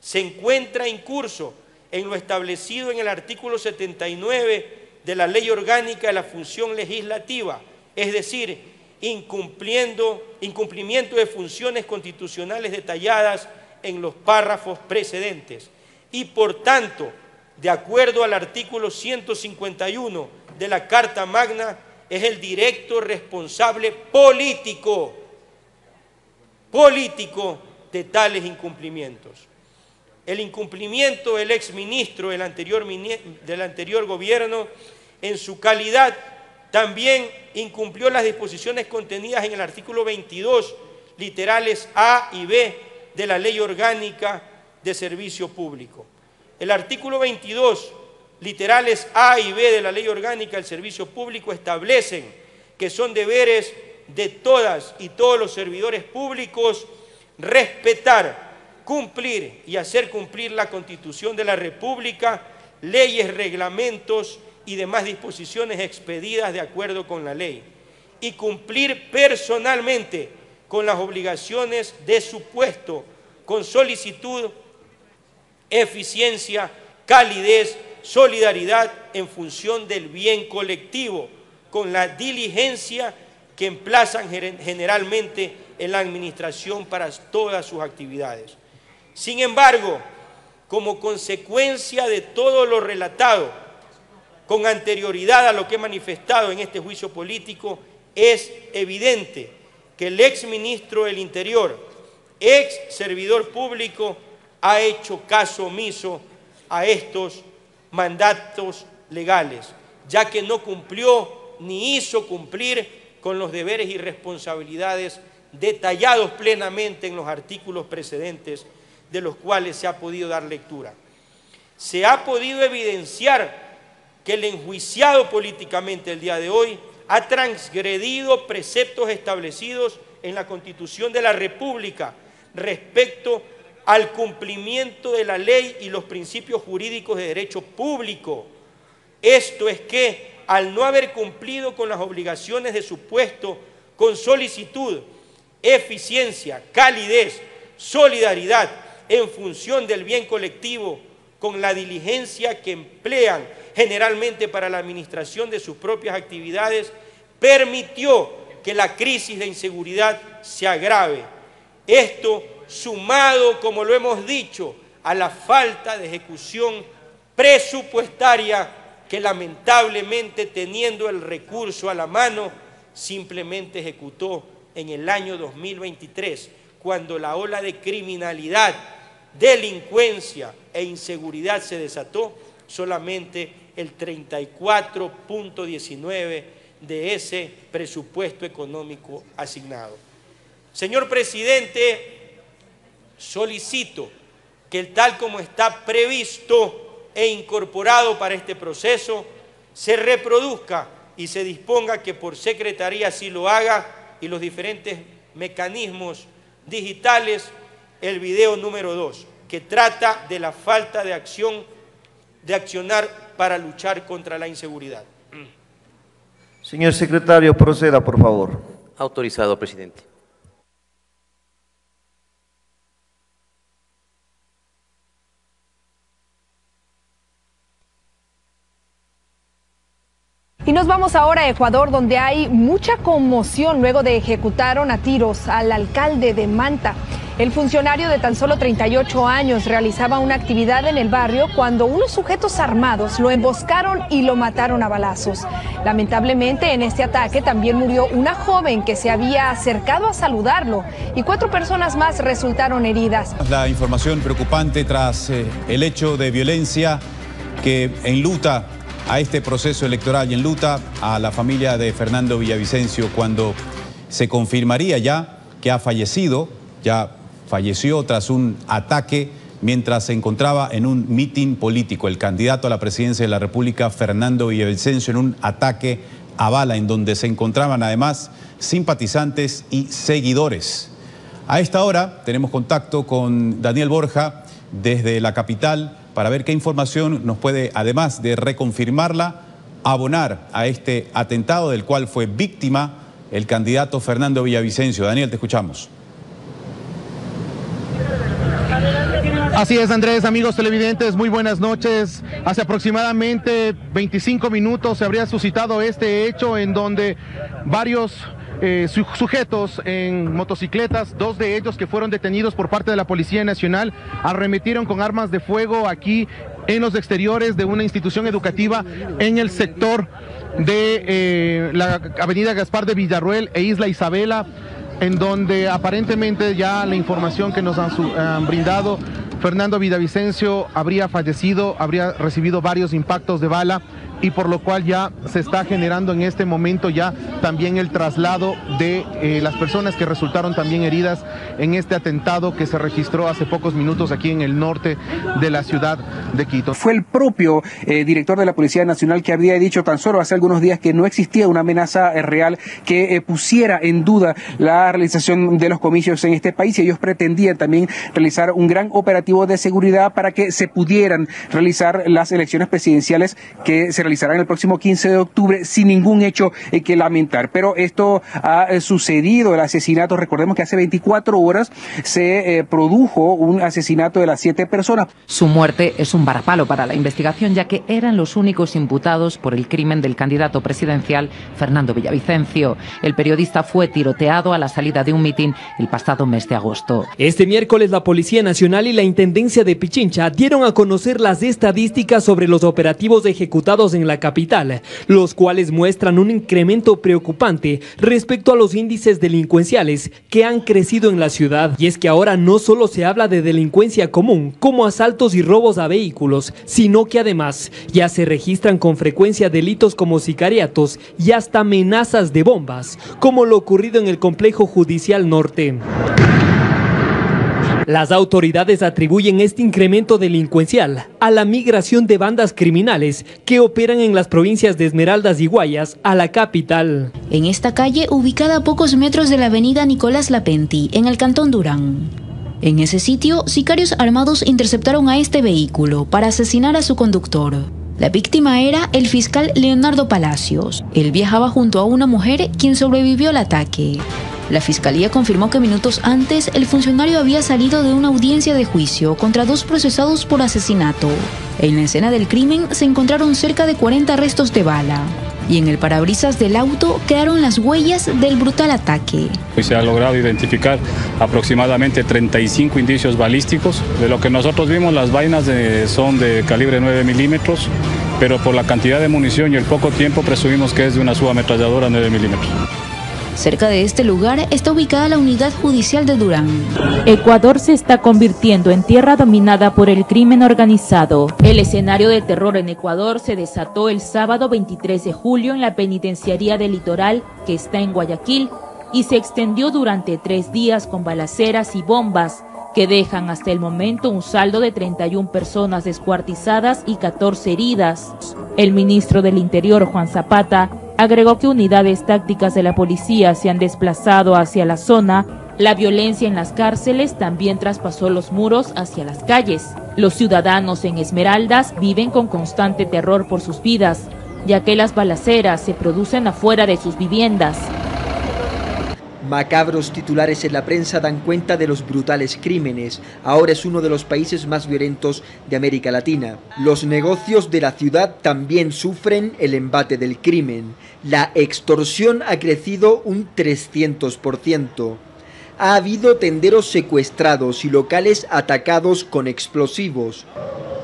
se encuentra en curso en lo establecido en el artículo 79 de la Ley Orgánica de la Función Legislativa, es decir, incumpliendo, incumplimiento de funciones constitucionales detalladas en los párrafos precedentes. Y por tanto, de acuerdo al artículo 151 de la Carta Magna, es el directo responsable político, político de tales incumplimientos. El incumplimiento del exministro del anterior, del anterior gobierno en su calidad también incumplió las disposiciones contenidas en el artículo 22, literales A y B de la Ley Orgánica de Servicio Público. El artículo 22, literales A y B de la Ley Orgánica del Servicio Público establecen que son deberes de todas y todos los servidores públicos respetar, cumplir y hacer cumplir la Constitución de la República, leyes, reglamentos y demás disposiciones expedidas de acuerdo con la ley y cumplir personalmente con las obligaciones de su puesto con solicitud, eficiencia, calidez, solidaridad en función del bien colectivo, con la diligencia que emplazan generalmente en la administración para todas sus actividades. Sin embargo, como consecuencia de todo lo relatado, con anterioridad a lo que he manifestado en este juicio político, es evidente que el ex ministro del Interior, ex servidor público, ha hecho caso omiso a estos mandatos legales, ya que no cumplió ni hizo cumplir con los deberes y responsabilidades detallados plenamente en los artículos precedentes de los cuales se ha podido dar lectura. Se ha podido evidenciar que el enjuiciado políticamente el día de hoy ha transgredido preceptos establecidos en la Constitución de la República respecto al cumplimiento de la ley y los principios jurídicos de derecho público. Esto es que al no haber cumplido con las obligaciones de su puesto con solicitud, eficiencia, calidez, solidaridad en función del bien colectivo, con la diligencia que emplean generalmente para la administración de sus propias actividades, permitió que la crisis de inseguridad se agrave. Esto sumado, como lo hemos dicho, a la falta de ejecución presupuestaria que lamentablemente teniendo el recurso a la mano, simplemente ejecutó en el año 2023, cuando la ola de criminalidad, delincuencia e inseguridad se desató, solamente el 34.19 de ese presupuesto económico asignado. Señor presidente, solicito que el tal como está previsto e incorporado para este proceso se reproduzca y se disponga que por secretaría así lo haga y los diferentes mecanismos digitales el video número 2, que trata de la falta de acción, de accionar para luchar contra la inseguridad. Señor secretario, proceda, por favor. Autorizado, presidente. Y nos vamos ahora a Ecuador, donde hay mucha conmoción luego de ejecutaron a tiros al alcalde de Manta. El funcionario de tan solo 38 años realizaba una actividad en el barrio cuando unos sujetos armados lo emboscaron y lo mataron a balazos. Lamentablemente en este ataque también murió una joven que se había acercado a saludarlo y cuatro personas más resultaron heridas. La información preocupante tras eh, el hecho de violencia que enluta a este proceso electoral y enluta a la familia de Fernando Villavicencio cuando se confirmaría ya que ha fallecido, ya falleció tras un ataque mientras se encontraba en un mitin político. El candidato a la presidencia de la República, Fernando Villavicencio, en un ataque a bala en donde se encontraban además simpatizantes y seguidores. A esta hora tenemos contacto con Daniel Borja desde la capital para ver qué información nos puede, además de reconfirmarla, abonar a este atentado del cual fue víctima el candidato Fernando Villavicencio. Daniel, te escuchamos. Así es, Andrés, amigos televidentes, muy buenas noches. Hace aproximadamente 25 minutos se habría suscitado este hecho en donde varios eh, sujetos en motocicletas, dos de ellos que fueron detenidos por parte de la Policía Nacional, arremetieron con armas de fuego aquí en los exteriores de una institución educativa en el sector de eh, la avenida Gaspar de Villarruel e Isla Isabela, en donde aparentemente ya la información que nos han brindado, Fernando Vidavicencio habría fallecido, habría recibido varios impactos de bala y por lo cual ya se está generando en este momento ya también el traslado de eh, las personas que resultaron también heridas en este atentado que se registró hace pocos minutos aquí en el norte de la ciudad de Quito. Fue el propio eh, director de la Policía Nacional que había dicho tan solo hace algunos días que no existía una amenaza eh, real que pusiera en duda la realización de los comicios en este país y ellos pretendían también realizar un gran operativo de seguridad para que se pudieran realizar las elecciones presidenciales que se realizarán el próximo 15 de octubre sin ningún hecho que lamentar. Pero esto ha sucedido, el asesinato, recordemos que hace 24 horas se eh, produjo un asesinato de las siete personas. Su muerte es un varapalo para la investigación, ya que eran los únicos imputados por el crimen del candidato presidencial Fernando Villavicencio. El periodista fue tiroteado a la salida de un mitin el pasado mes de agosto. Este miércoles la Policía Nacional y la Intendencia de Pichincha dieron a conocer las estadísticas sobre los operativos ejecutados en la capital, los cuales muestran un incremento preocupante respecto a los índices delincuenciales que han crecido en la ciudad. Y es que ahora no solo se habla de delincuencia común, como asaltos y robos a vehículos, sino que además ya se registran con frecuencia delitos como sicariatos y hasta amenazas de bombas, como lo ocurrido en el complejo judicial norte. Las autoridades atribuyen este incremento delincuencial a la migración de bandas criminales que operan en las provincias de Esmeraldas y Guayas a la capital. En esta calle, ubicada a pocos metros de la avenida Nicolás Lapenti, en el cantón Durán. En ese sitio, sicarios armados interceptaron a este vehículo para asesinar a su conductor. La víctima era el fiscal Leonardo Palacios. Él viajaba junto a una mujer quien sobrevivió al ataque. La fiscalía confirmó que minutos antes el funcionario había salido de una audiencia de juicio contra dos procesados por asesinato. En la escena del crimen se encontraron cerca de 40 restos de bala y en el parabrisas del auto quedaron las huellas del brutal ataque. Se ha logrado identificar aproximadamente 35 indicios balísticos. De lo que nosotros vimos, las vainas son de calibre 9 milímetros, pero por la cantidad de munición y el poco tiempo presumimos que es de una subametralladora 9 milímetros. Cerca de este lugar está ubicada la unidad judicial de Durán. Ecuador se está convirtiendo en tierra dominada por el crimen organizado. El escenario de terror en Ecuador se desató el sábado 23 de julio en la penitenciaría del litoral que está en Guayaquil y se extendió durante tres días con balaceras y bombas que dejan hasta el momento un saldo de 31 personas descuartizadas y 14 heridas. El ministro del Interior, Juan Zapata, Agregó que unidades tácticas de la policía se han desplazado hacia la zona. La violencia en las cárceles también traspasó los muros hacia las calles. Los ciudadanos en Esmeraldas viven con constante terror por sus vidas, ya que las balaceras se producen afuera de sus viviendas. Macabros titulares en la prensa dan cuenta de los brutales crímenes. Ahora es uno de los países más violentos de América Latina. Los negocios de la ciudad también sufren el embate del crimen. La extorsión ha crecido un 300%. Ha habido tenderos secuestrados y locales atacados con explosivos.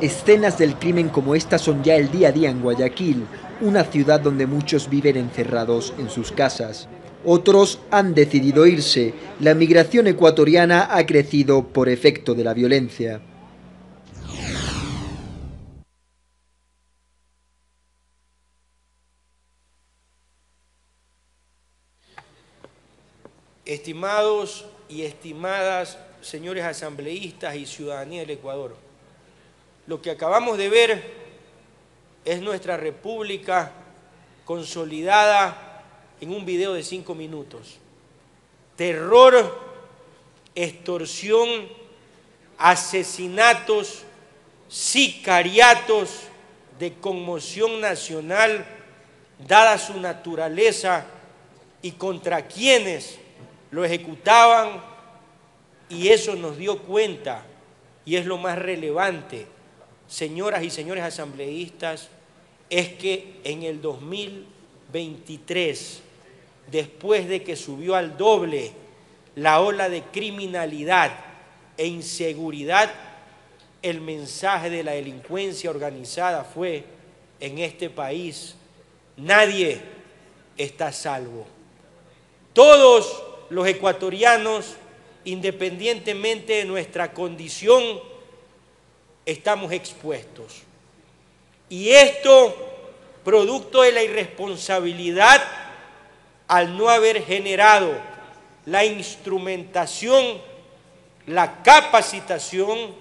Escenas del crimen como esta son ya el día a día en Guayaquil, una ciudad donde muchos viven encerrados en sus casas. Otros han decidido irse. La migración ecuatoriana ha crecido por efecto de la violencia. Estimados y estimadas señores asambleístas y ciudadanía del Ecuador, lo que acabamos de ver es nuestra república consolidada en un video de cinco minutos. Terror, extorsión, asesinatos, sicariatos de conmoción nacional, dada su naturaleza y contra quienes lo ejecutaban, y eso nos dio cuenta, y es lo más relevante, señoras y señores asambleístas, es que en el 2023 después de que subió al doble la ola de criminalidad e inseguridad, el mensaje de la delincuencia organizada fue, en este país nadie está salvo. Todos los ecuatorianos, independientemente de nuestra condición, estamos expuestos. Y esto, producto de la irresponsabilidad al no haber generado la instrumentación, la capacitación,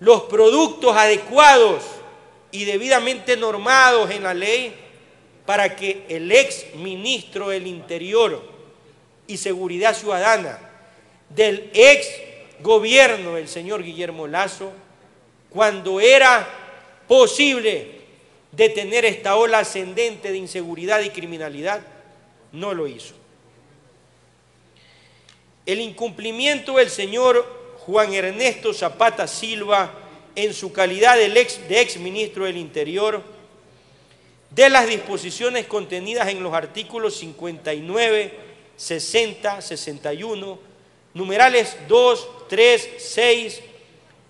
los productos adecuados y debidamente normados en la ley para que el ex ministro del Interior y Seguridad Ciudadana del ex gobierno del señor Guillermo Lazo, cuando era posible detener esta ola ascendente de inseguridad y criminalidad, no lo hizo. El incumplimiento del señor Juan Ernesto Zapata Silva en su calidad de ex, de ex ministro del Interior de las disposiciones contenidas en los artículos 59, 60, 61, numerales 2, 3, 6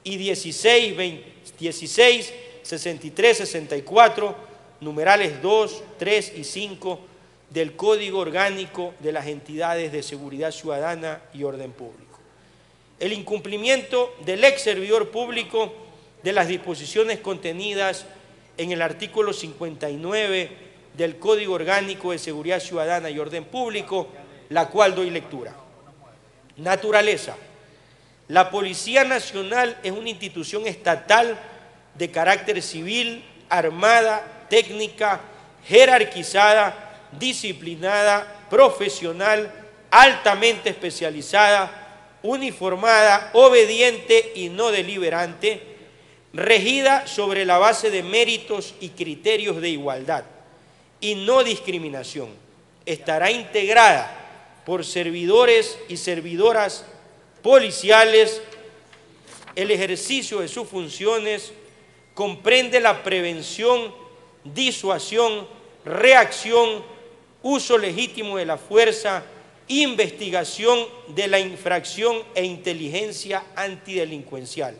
y 16, 16, 63, 64, numerales 2, 3 y 5 del Código Orgánico de las Entidades de Seguridad Ciudadana y Orden Público. El incumplimiento del ex servidor público de las disposiciones contenidas en el artículo 59 del Código Orgánico de Seguridad Ciudadana y Orden Público, la cual doy lectura. Naturaleza. La Policía Nacional es una institución estatal de carácter civil, armada, técnica, jerarquizada, disciplinada, profesional, altamente especializada, uniformada, obediente y no deliberante, regida sobre la base de méritos y criterios de igualdad y no discriminación. Estará integrada por servidores y servidoras policiales, el ejercicio de sus funciones comprende la prevención, disuasión, reacción, uso legítimo de la fuerza, investigación de la infracción e inteligencia antidelincuencial.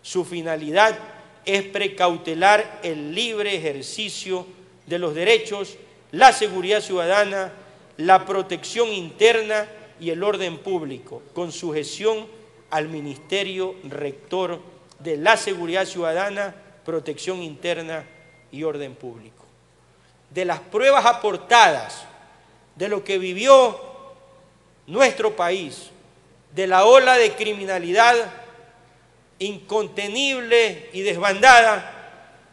Su finalidad es precautelar el libre ejercicio de los derechos, la seguridad ciudadana, la protección interna y el orden público, con sujeción al Ministerio Rector de la Seguridad Ciudadana, Protección Interna y Orden Público. De las pruebas aportadas de lo que vivió nuestro país, de la ola de criminalidad incontenible y desbandada,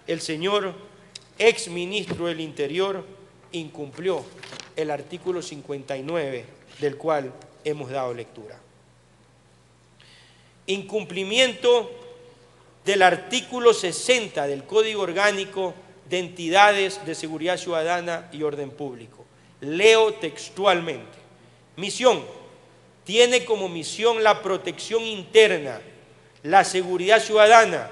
el señor ex ministro del Interior incumplió el artículo 59 del cual hemos dado lectura. Incumplimiento del artículo 60 del Código Orgánico de Entidades de Seguridad Ciudadana y Orden Público. Leo textualmente. Misión. Tiene como misión la protección interna, la seguridad ciudadana,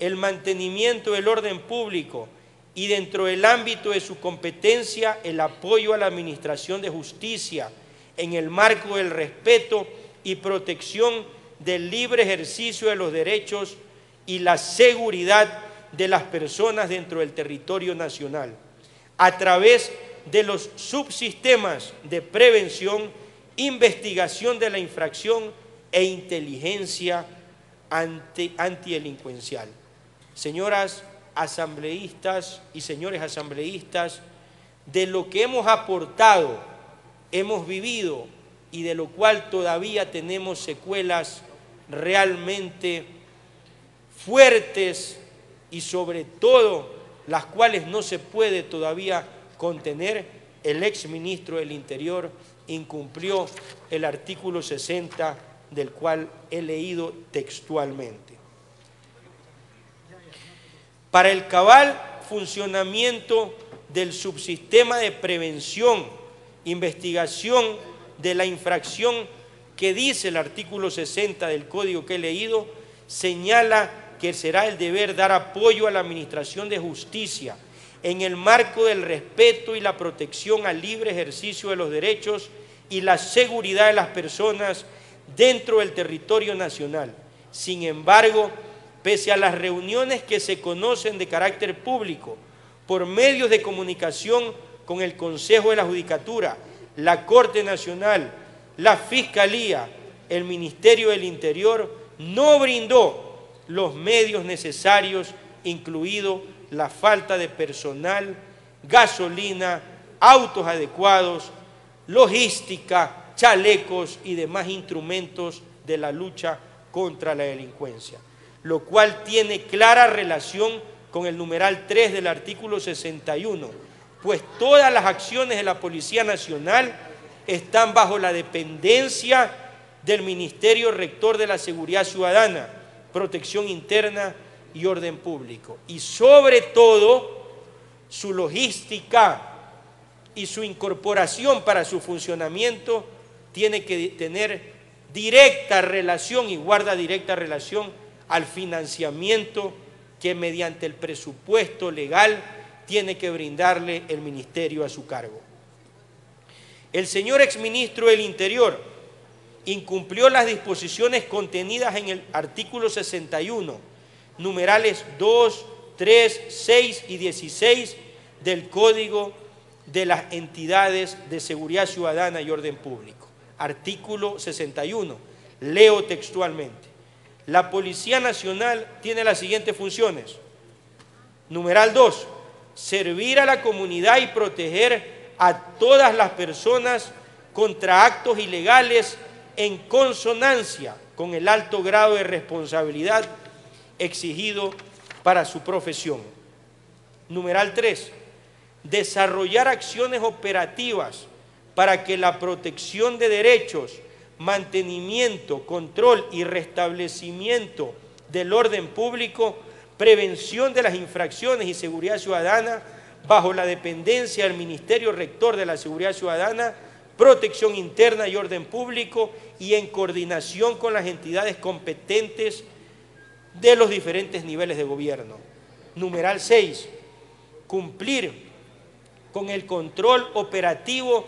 el mantenimiento del orden público y dentro del ámbito de su competencia el apoyo a la administración de justicia en el marco del respeto y protección del libre ejercicio de los derechos y la seguridad de las personas dentro del territorio nacional, a través de los subsistemas de prevención, investigación de la infracción e inteligencia antidelincuencial. Señoras asambleístas y señores asambleístas, de lo que hemos aportado, hemos vivido y de lo cual todavía tenemos secuelas realmente fuertes y sobre todo las cuales no se puede todavía contener, el ex ministro del Interior incumplió el artículo 60 del cual he leído textualmente. Para el cabal funcionamiento del subsistema de prevención, investigación de la infracción que dice el artículo 60 del código que he leído, señala que será el deber dar apoyo a la administración de justicia en el marco del respeto y la protección al libre ejercicio de los derechos y la seguridad de las personas dentro del territorio nacional. Sin embargo, pese a las reuniones que se conocen de carácter público por medios de comunicación con el Consejo de la Judicatura, la Corte Nacional, la Fiscalía, el Ministerio del Interior, no brindó los medios necesarios, incluido la falta de personal, gasolina, autos adecuados, logística, chalecos y demás instrumentos de la lucha contra la delincuencia, lo cual tiene clara relación con el numeral 3 del artículo 61, pues todas las acciones de la Policía Nacional están bajo la dependencia del Ministerio Rector de la Seguridad Ciudadana, Protección Interna y Orden Público. Y sobre todo, su logística y su incorporación para su funcionamiento tiene que tener directa relación y guarda directa relación al financiamiento que mediante el presupuesto legal tiene que brindarle el ministerio a su cargo. El señor exministro del Interior incumplió las disposiciones contenidas en el artículo 61, numerales 2, 3, 6 y 16 del Código de las Entidades de Seguridad Ciudadana y Orden Público artículo 61. Leo textualmente. La Policía Nacional tiene las siguientes funciones. Numeral 2. Servir a la comunidad y proteger a todas las personas contra actos ilegales en consonancia con el alto grado de responsabilidad exigido para su profesión. Numeral 3. Desarrollar acciones operativas para que la protección de derechos, mantenimiento, control y restablecimiento del orden público, prevención de las infracciones y seguridad ciudadana, bajo la dependencia del Ministerio Rector de la Seguridad Ciudadana, protección interna y orden público y en coordinación con las entidades competentes de los diferentes niveles de gobierno. Numeral 6. Cumplir con el control operativo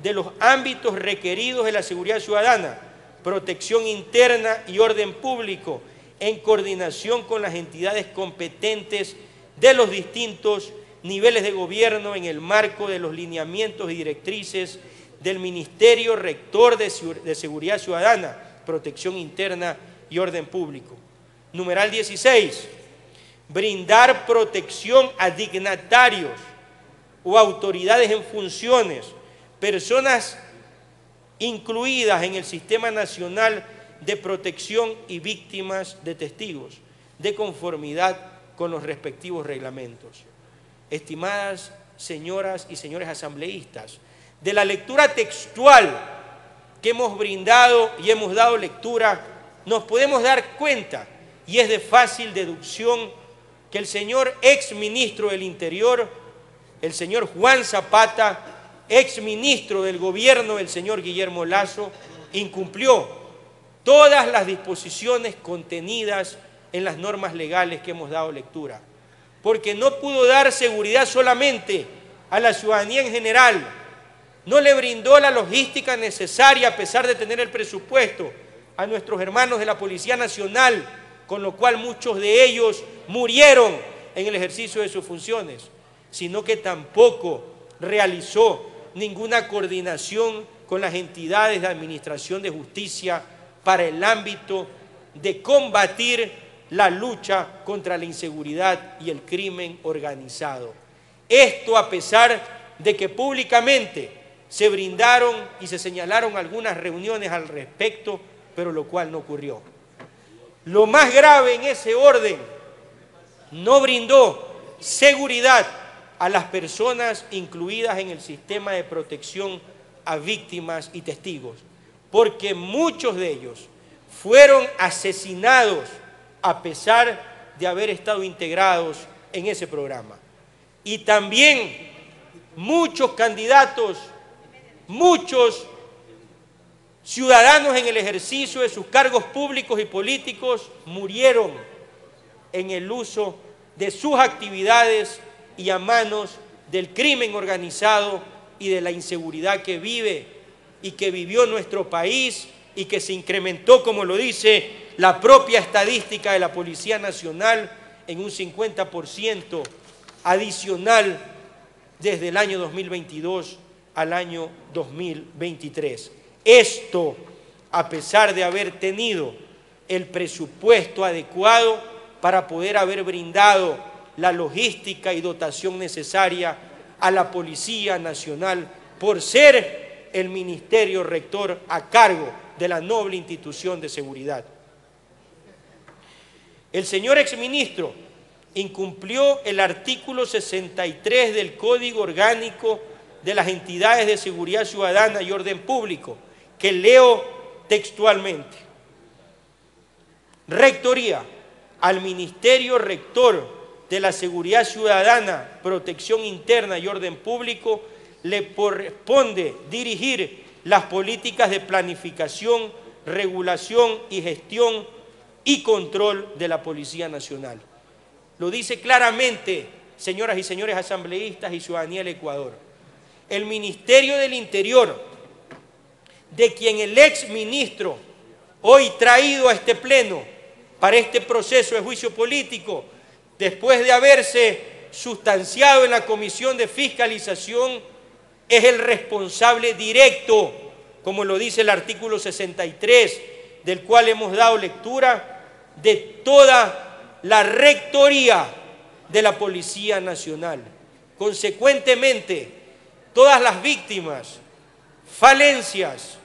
de los ámbitos requeridos de la seguridad ciudadana, protección interna y orden público, en coordinación con las entidades competentes de los distintos niveles de gobierno en el marco de los lineamientos y directrices del Ministerio Rector de, Seguridad Ciudadana, Protección Interna y Orden Público. Numeral 16. Brindar protección a dignatarios o autoridades en funciones, personas incluidas en el Sistema Nacional de Protección y Víctimas de Testigos, de conformidad con los respectivos reglamentos. Estimadas señoras y señores asambleístas, de la lectura textual que hemos brindado y hemos dado lectura, nos podemos dar cuenta, y es de fácil deducción, que el señor ex ministro del Interior, el señor Juan Zapata, ex ministro del gobierno del señor Guillermo Lazo, incumplió todas las disposiciones contenidas en las normas legales que hemos dado lectura, porque no pudo dar seguridad solamente a la ciudadanía en general, no le brindó la logística necesaria a pesar de tener el presupuesto a nuestros hermanos de la Policía Nacional, con lo cual muchos de ellos murieron en el ejercicio de sus funciones, sino que tampoco realizó ninguna coordinación con las entidades de administración de justicia para el ámbito de combatir la lucha contra la inseguridad y el crimen organizado. Esto a pesar de que públicamente se brindaron y se señalaron algunas reuniones al respecto, pero lo cual no ocurrió. Lo más grave en ese orden, no brindó seguridad a las personas incluidas en el sistema de protección a víctimas y testigos, porque muchos de ellos fueron asesinados a pesar de haber estado integrados en ese programa. Y también muchos candidatos muchos ciudadanos en el ejercicio de sus cargos públicos y políticos murieron en el uso de sus actividades y a manos del crimen organizado y de la inseguridad que vive y que vivió nuestro país y que se incrementó, como lo dice la propia estadística de la Policía Nacional, en un 50% adicional desde el año 2022 al año 2023. Esto a pesar de haber tenido el presupuesto adecuado para poder haber brindado la logística y dotación necesaria a la Policía Nacional por ser el ministerio rector a cargo de la noble institución de seguridad. El señor exministro incumplió el artículo 63 del Código Orgánico de las entidades de seguridad ciudadana y orden público, que leo textualmente. Rectoría al Ministerio Rector de la Seguridad Ciudadana, Protección Interna y Orden Público le corresponde dirigir las políticas de planificación, regulación y gestión y control de la Policía Nacional. Lo dice claramente, señoras y señores asambleístas y ciudadanía del Ecuador el Ministerio del Interior, de quien el ex ministro, hoy traído a este pleno para este proceso de juicio político, después de haberse sustanciado en la Comisión de Fiscalización, es el responsable directo, como lo dice el artículo 63, del cual hemos dado lectura, de toda la rectoría de la Policía Nacional. Consecuentemente, todas las víctimas, falencias,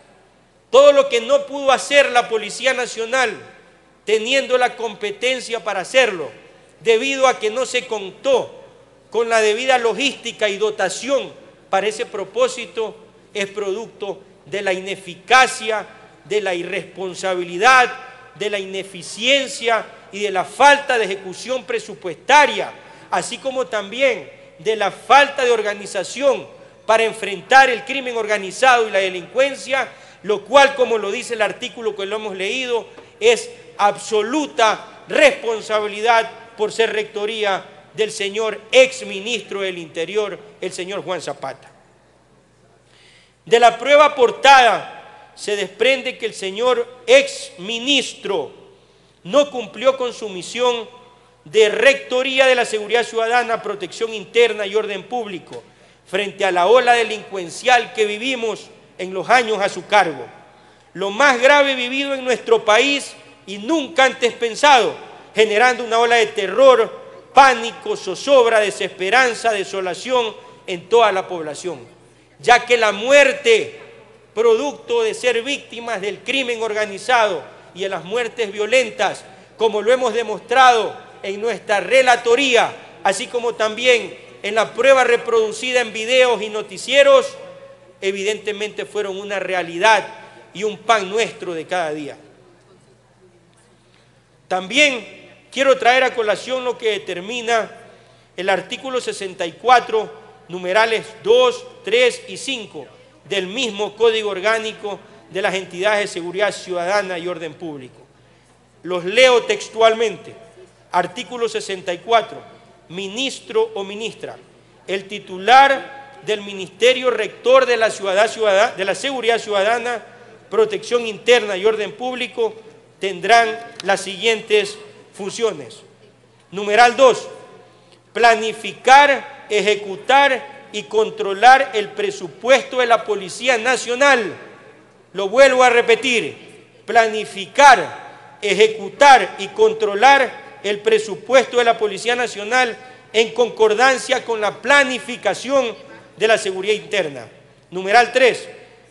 todo lo que no pudo hacer la Policía Nacional teniendo la competencia para hacerlo, debido a que no se contó con la debida logística y dotación para ese propósito, es producto de la ineficacia, de la irresponsabilidad, de la ineficiencia y de la falta de ejecución presupuestaria, así como también de la falta de organización para enfrentar el crimen organizado y la delincuencia, lo cual, como lo dice el artículo que lo hemos leído, es absoluta responsabilidad por ser rectoría del señor ex ministro del Interior, el señor Juan Zapata. De la prueba portada se desprende que el señor ex ministro no cumplió con su misión de rectoría de la seguridad ciudadana, protección interna y orden público frente a la ola delincuencial que vivimos en los años a su cargo. Lo más grave vivido en nuestro país y nunca antes pensado, generando una ola de terror, pánico, zozobra, desesperanza, desolación en toda la población, ya que la muerte, producto de ser víctimas del crimen organizado y de las muertes violentas, como lo hemos demostrado en nuestra relatoría, así como también en la prueba reproducida en videos y noticieros, evidentemente fueron una realidad y un pan nuestro de cada día. También quiero traer a colación lo que determina el artículo 64, numerales 2, 3 y 5 del mismo Código Orgánico de las entidades de seguridad ciudadana y orden público. Los leo textualmente. Artículo 64. Ministro o ministra. El titular del Ministerio Rector de la, de la Seguridad Ciudadana, Protección Interna y Orden Público tendrán las siguientes funciones. Numeral 2. Planificar, ejecutar y controlar el presupuesto de la Policía Nacional. Lo vuelvo a repetir. Planificar, ejecutar y controlar el presupuesto de la Policía Nacional en concordancia con la planificación de la seguridad interna. Numeral 3.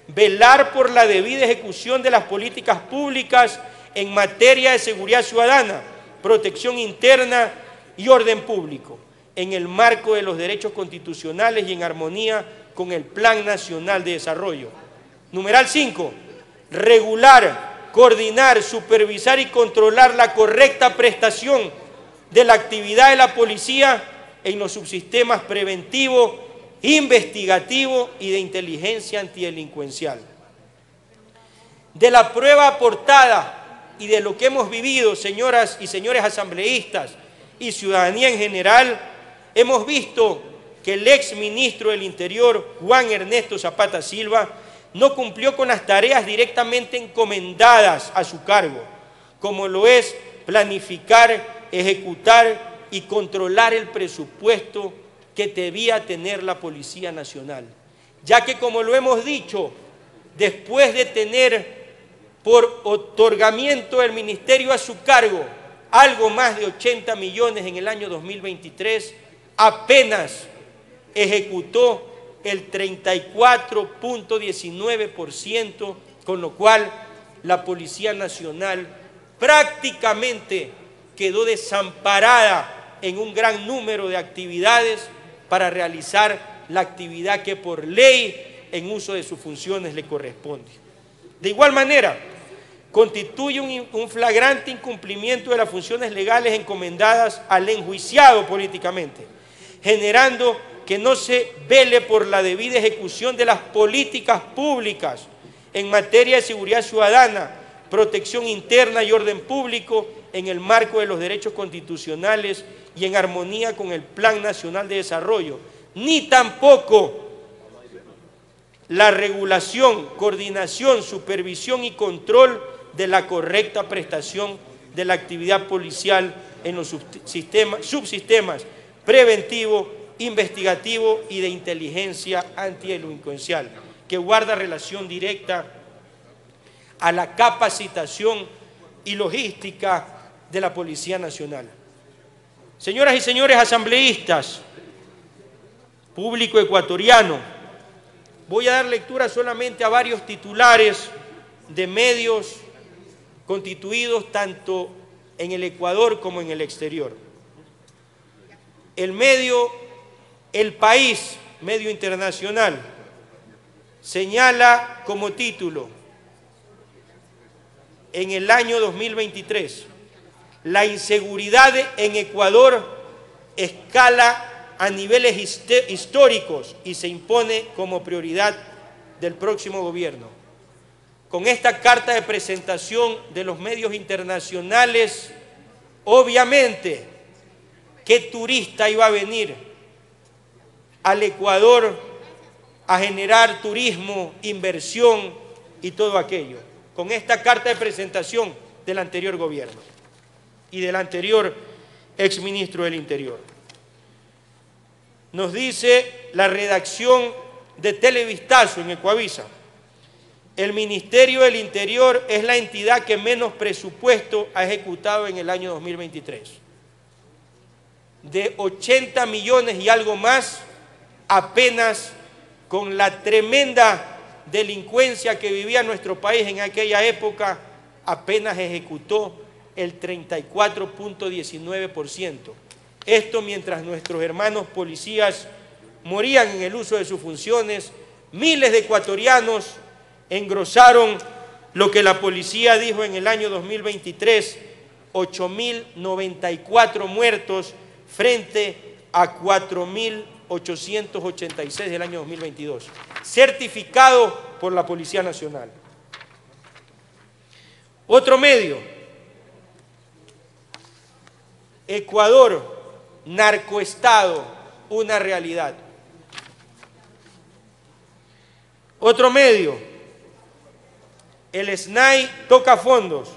Velar por la debida ejecución de las políticas públicas en materia de seguridad ciudadana, protección interna y orden público, en el marco de los derechos constitucionales y en armonía con el Plan Nacional de Desarrollo. Numeral 5. Regular, coordinar, supervisar y controlar la correcta prestación de la actividad de la policía en los subsistemas preventivo, investigativo y de inteligencia antidelincuencial. De la prueba aportada y de lo que hemos vivido, señoras y señores asambleístas y ciudadanía en general, hemos visto que el ex ministro del Interior, Juan Ernesto Zapata Silva, no cumplió con las tareas directamente encomendadas a su cargo, como lo es planificar, ejecutar y controlar el presupuesto que debía tener la Policía Nacional. Ya que, como lo hemos dicho, después de tener por otorgamiento del ministerio a su cargo algo más de 80 millones en el año 2023, apenas ejecutó el 34.19%, con lo cual la Policía Nacional prácticamente quedó desamparada en un gran número de actividades para realizar la actividad que por ley en uso de sus funciones le corresponde. De igual manera, constituye un, flagrante incumplimiento de las funciones legales encomendadas al enjuiciado políticamente, generando que no se vele por la debida ejecución de las políticas públicas en materia de seguridad ciudadana, protección interna y orden público en el marco de los derechos constitucionales y en armonía con el Plan Nacional de Desarrollo, ni tampoco la regulación, coordinación, supervisión y control de la correcta prestación de la actividad policial en los subsistemas, preventivo, investigativo y de inteligencia antidelincuencial, que guarda relación directa a la capacitación y logística de la Policía Nacional. Señoras y señores asambleístas, público ecuatoriano, voy a dar lectura solamente a varios titulares de medios constituidos tanto en el Ecuador como en el exterior. El medio, el país, medio internacional, señala como título en el año 2023, la inseguridad en Ecuador escala a niveles históricos y se impone como prioridad del próximo gobierno. Con esta carta de presentación de los medios internacionales, obviamente, ¿qué turista iba a venir al Ecuador a generar turismo, inversión y todo aquello? Con esta carta de presentación del anterior gobierno y del anterior exministro del Interior. Nos dice la redacción de Televistazo en Ecuavisa. El Ministerio del Interior es la entidad que menos presupuesto ha ejecutado en el año 2023. De 80 millones y algo más, apenas con la tremenda delincuencia que vivía nuestro país en aquella época, apenas ejecutó el 34.19%. Esto mientras nuestros hermanos policías morían en el uso de sus funciones, miles de ecuatorianos engrosaron lo que la policía dijo en el año 2023, 8.094 muertos frente a 4.886 del año 2022, certificado por la Policía Nacional. Otro medio, Ecuador, narcoestado, una realidad. Otro medio, el SNAI toca fondos.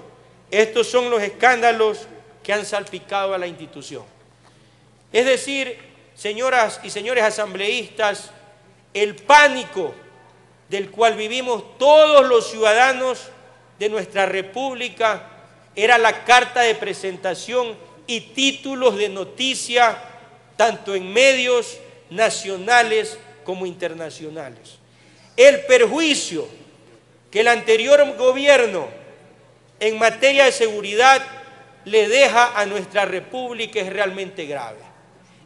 Estos son los escándalos que han salpicado a la institución. Es decir, señoras y señores asambleístas, el pánico del cual vivimos todos los ciudadanos de nuestra república era la carta de presentación y títulos de noticia tanto en medios nacionales como internacionales. El perjuicio que el anterior gobierno en materia de seguridad le deja a nuestra república es realmente grave.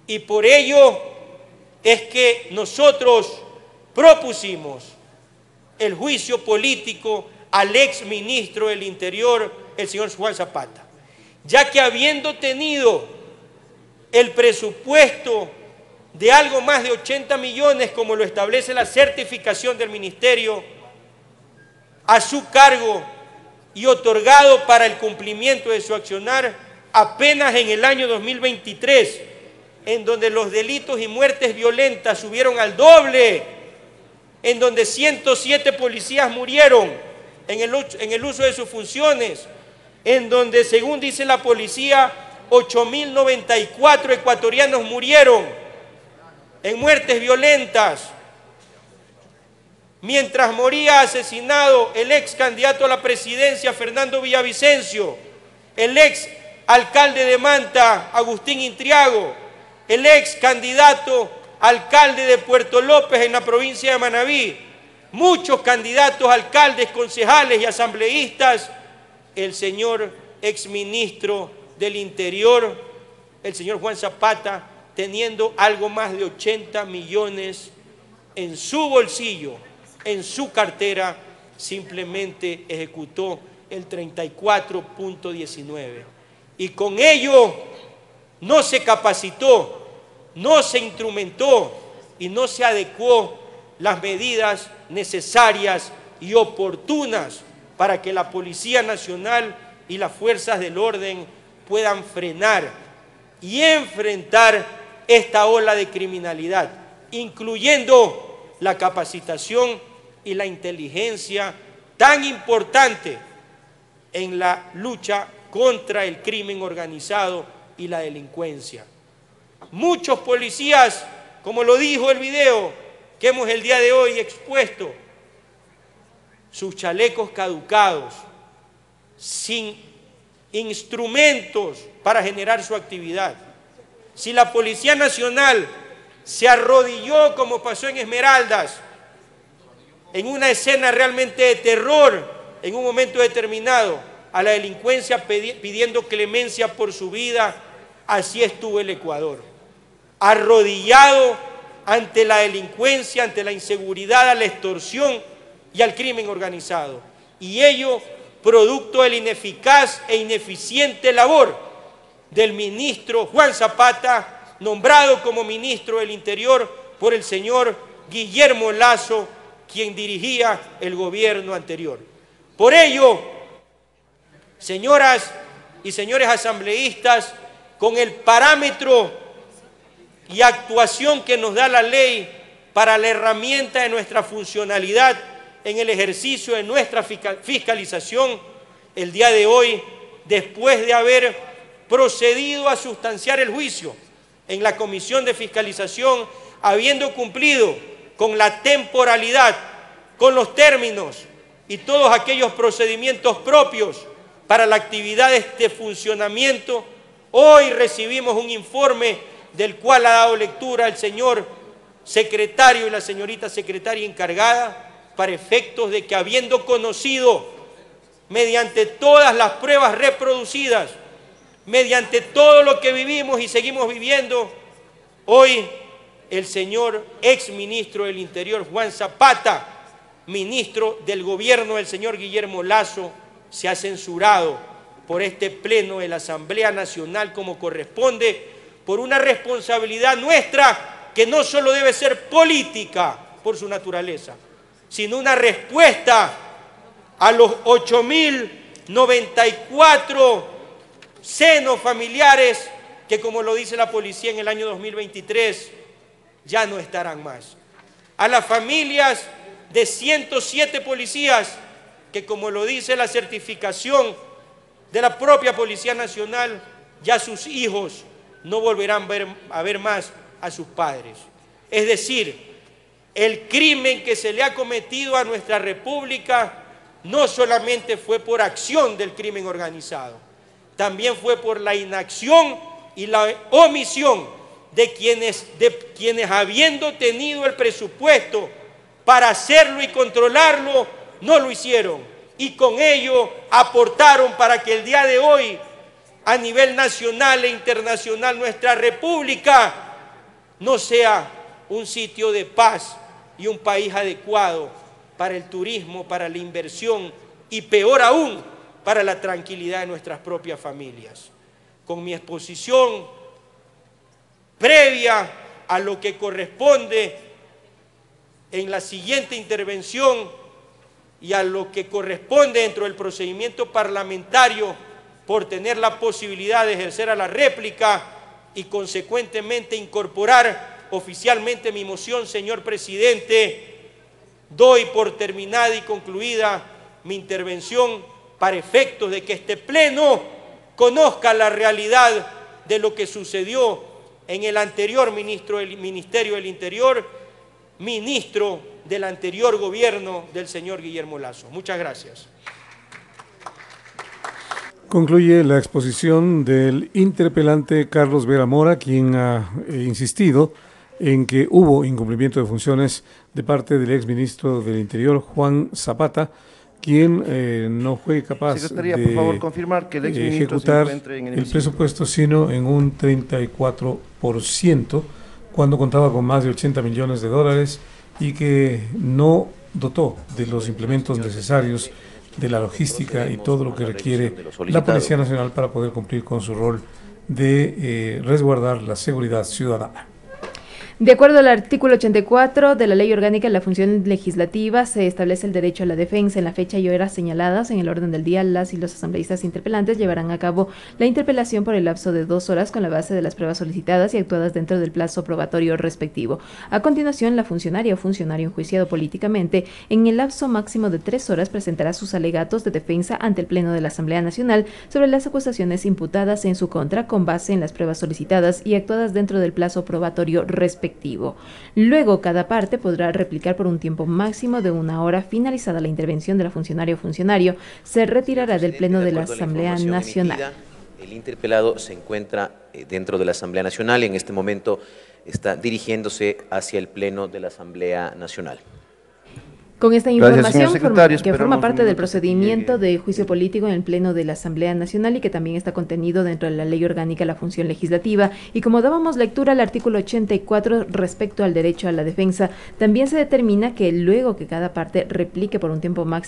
Y por ello es que nosotros propusimos el juicio político al ex ministro del Interior, el señor Juan Zapata. Ya que habiendo tenido el presupuesto de algo más de 80 millones, como lo establece la certificación del ministerio, a su cargo y otorgado para el cumplimiento de su accionar, apenas en el año 2023, en donde los delitos y muertes violentas subieron al doble, en donde 107 policías murieron en el, uso de sus funciones, en donde, según dice la policía, 8.094 ecuatorianos murieron en muertes violentas, mientras moría asesinado el ex candidato a la presidencia, Fernando Villavicencio, el ex alcalde de Manta, Agustín Intriago, el ex candidato alcalde de Puerto López en la provincia de Manabí, muchos candidatos, alcaldes, concejales y asambleístas el señor exministro del Interior, el señor Juan Zapata, teniendo algo más de 80 millones en su bolsillo, en su cartera, simplemente ejecutó el 34.19. Y con ello no se capacitó, no se instrumentó y no se adecuó las medidas necesarias y oportunas para que la Policía Nacional y las fuerzas del orden puedan frenar y enfrentar esta ola de criminalidad, incluyendo la capacitación y la inteligencia tan importante en la lucha contra el crimen organizado y la delincuencia. Muchos policías, como lo dijo el video que hemos el día de hoy expuesto, sus chalecos caducados, sin instrumentos para generar su actividad. Si la Policía Nacional se arrodilló como pasó en Esmeraldas, en una escena realmente de terror, en un momento determinado, a la delincuencia pidiendo clemencia por su vida, así estuvo el Ecuador. Arrodillado ante la delincuencia, ante la inseguridad, a la extorsión y al crimen organizado. Y ello producto de la ineficaz e ineficiente labor del ministro Juan Zapata nombrado como ministro del Interior por el señor Guillermo Lazo, quien dirigía el gobierno anterior. Por ello, señoras y señores asambleístas, con el parámetro y actuación que nos da la ley para la herramienta de nuestra funcionalidad en el ejercicio de nuestra fiscalización, el día de hoy, después de haber procedido a sustanciar el juicio en la Comisión de Fiscalización, habiendo cumplido con la temporalidad, con los términos y todos aquellos procedimientos propios para la actividad de este funcionamiento, hoy recibimos un informe del cual ha dado lectura el señor secretario y la señorita secretaria encargada para efectos de que habiendo conocido mediante todas las pruebas reproducidas, mediante todo lo que vivimos y seguimos viviendo, hoy el señor ex ministro del Interior, Juan Zapata, ministro del gobierno del señor Guillermo Lazo, se ha censurado por este pleno de la Asamblea Nacional como corresponde, por una responsabilidad nuestra que no solo debe ser política por su naturaleza, sino una respuesta a los 8.094 senos familiares que, como lo dice la policía en el año 2023, ya no estarán más. A las familias de 107 policías que, como lo dice la certificación de la propia Policía Nacional, ya sus hijos no volverán a ver más a sus padres. Es decir, el crimen que se le ha cometido a nuestra República no solamente fue por acción del crimen organizado, también fue por la inacción y la omisión de quienes, de quienes habiendo tenido el presupuesto para hacerlo y controlarlo, no lo hicieron. Y con ello aportaron para que el día de hoy, a nivel nacional e internacional, nuestra república no sea un sitio de paz y un país adecuado para el turismo, para la inversión y peor aún, para la tranquilidad de nuestras propias familias. Con mi exposición previa a lo que corresponde en la siguiente intervención y a lo que corresponde dentro del procedimiento parlamentario por tener la posibilidad de ejercer a la réplica y consecuentemente incorporar oficialmente mi moción, señor presidente, doy por terminada y concluida mi intervención para efectos de que este Pleno conozca la realidad de lo que sucedió en el anterior ministro del Ministerio del Interior, ministro del anterior gobierno del señor Guillermo Lazo. Muchas gracias. Concluye la exposición del interpelante Carlos Vera Mora, quien ha eh, insistido en que hubo incumplimiento de funciones de parte del exministro del Interior, Juan Zapata, quien eh, no fue capaz de favor, confirmar que el ejecutar el, presupuesto, sino en un 34%, cuando contaba con más de 80 millones de dólares y que no dotó de los implementos necesarios de la logística y todo lo que requiere la Policía Nacional para poder cumplir con su rol de eh, resguardar la seguridad ciudadana. De acuerdo al artículo 84 de la Ley Orgánica de la Función Legislativa, se establece el derecho a la defensa. En la fecha y horas señaladas en el orden del día, las y los asambleístas interpelantes llevarán a cabo la interpelación por el lapso de dos horas con la base de las pruebas solicitadas y actuadas dentro del plazo probatorio respectivo. A continuación, la funcionaria o funcionario enjuiciado políticamente en el lapso máximo de tres horas presentará sus alegatos de defensa ante el Pleno de la Asamblea Nacional sobre las acusaciones imputadas en su contra con base en las pruebas solicitadas y actuadas dentro del plazo probatorio respectivo Luego, cada parte podrá replicar por un tiempo máximo de una hora. Finalizada la intervención de la funcionaria o funcionario, se retirará del Pleno de, la Asamblea Nacional. el interpelado se encuentra eh, dentro de la Asamblea Nacional y en este momento está dirigiéndose hacia el Pleno de la Asamblea Nacional. Con esta información que forma parte del procedimiento de juicio político en el Pleno de la Asamblea Nacional y que también está contenido dentro de la Ley Orgánica de la Función Legislativa. Y como dábamos lectura al artículo 84 respecto al derecho a la defensa, también se determina que luego que cada parte replique por un tiempo máximo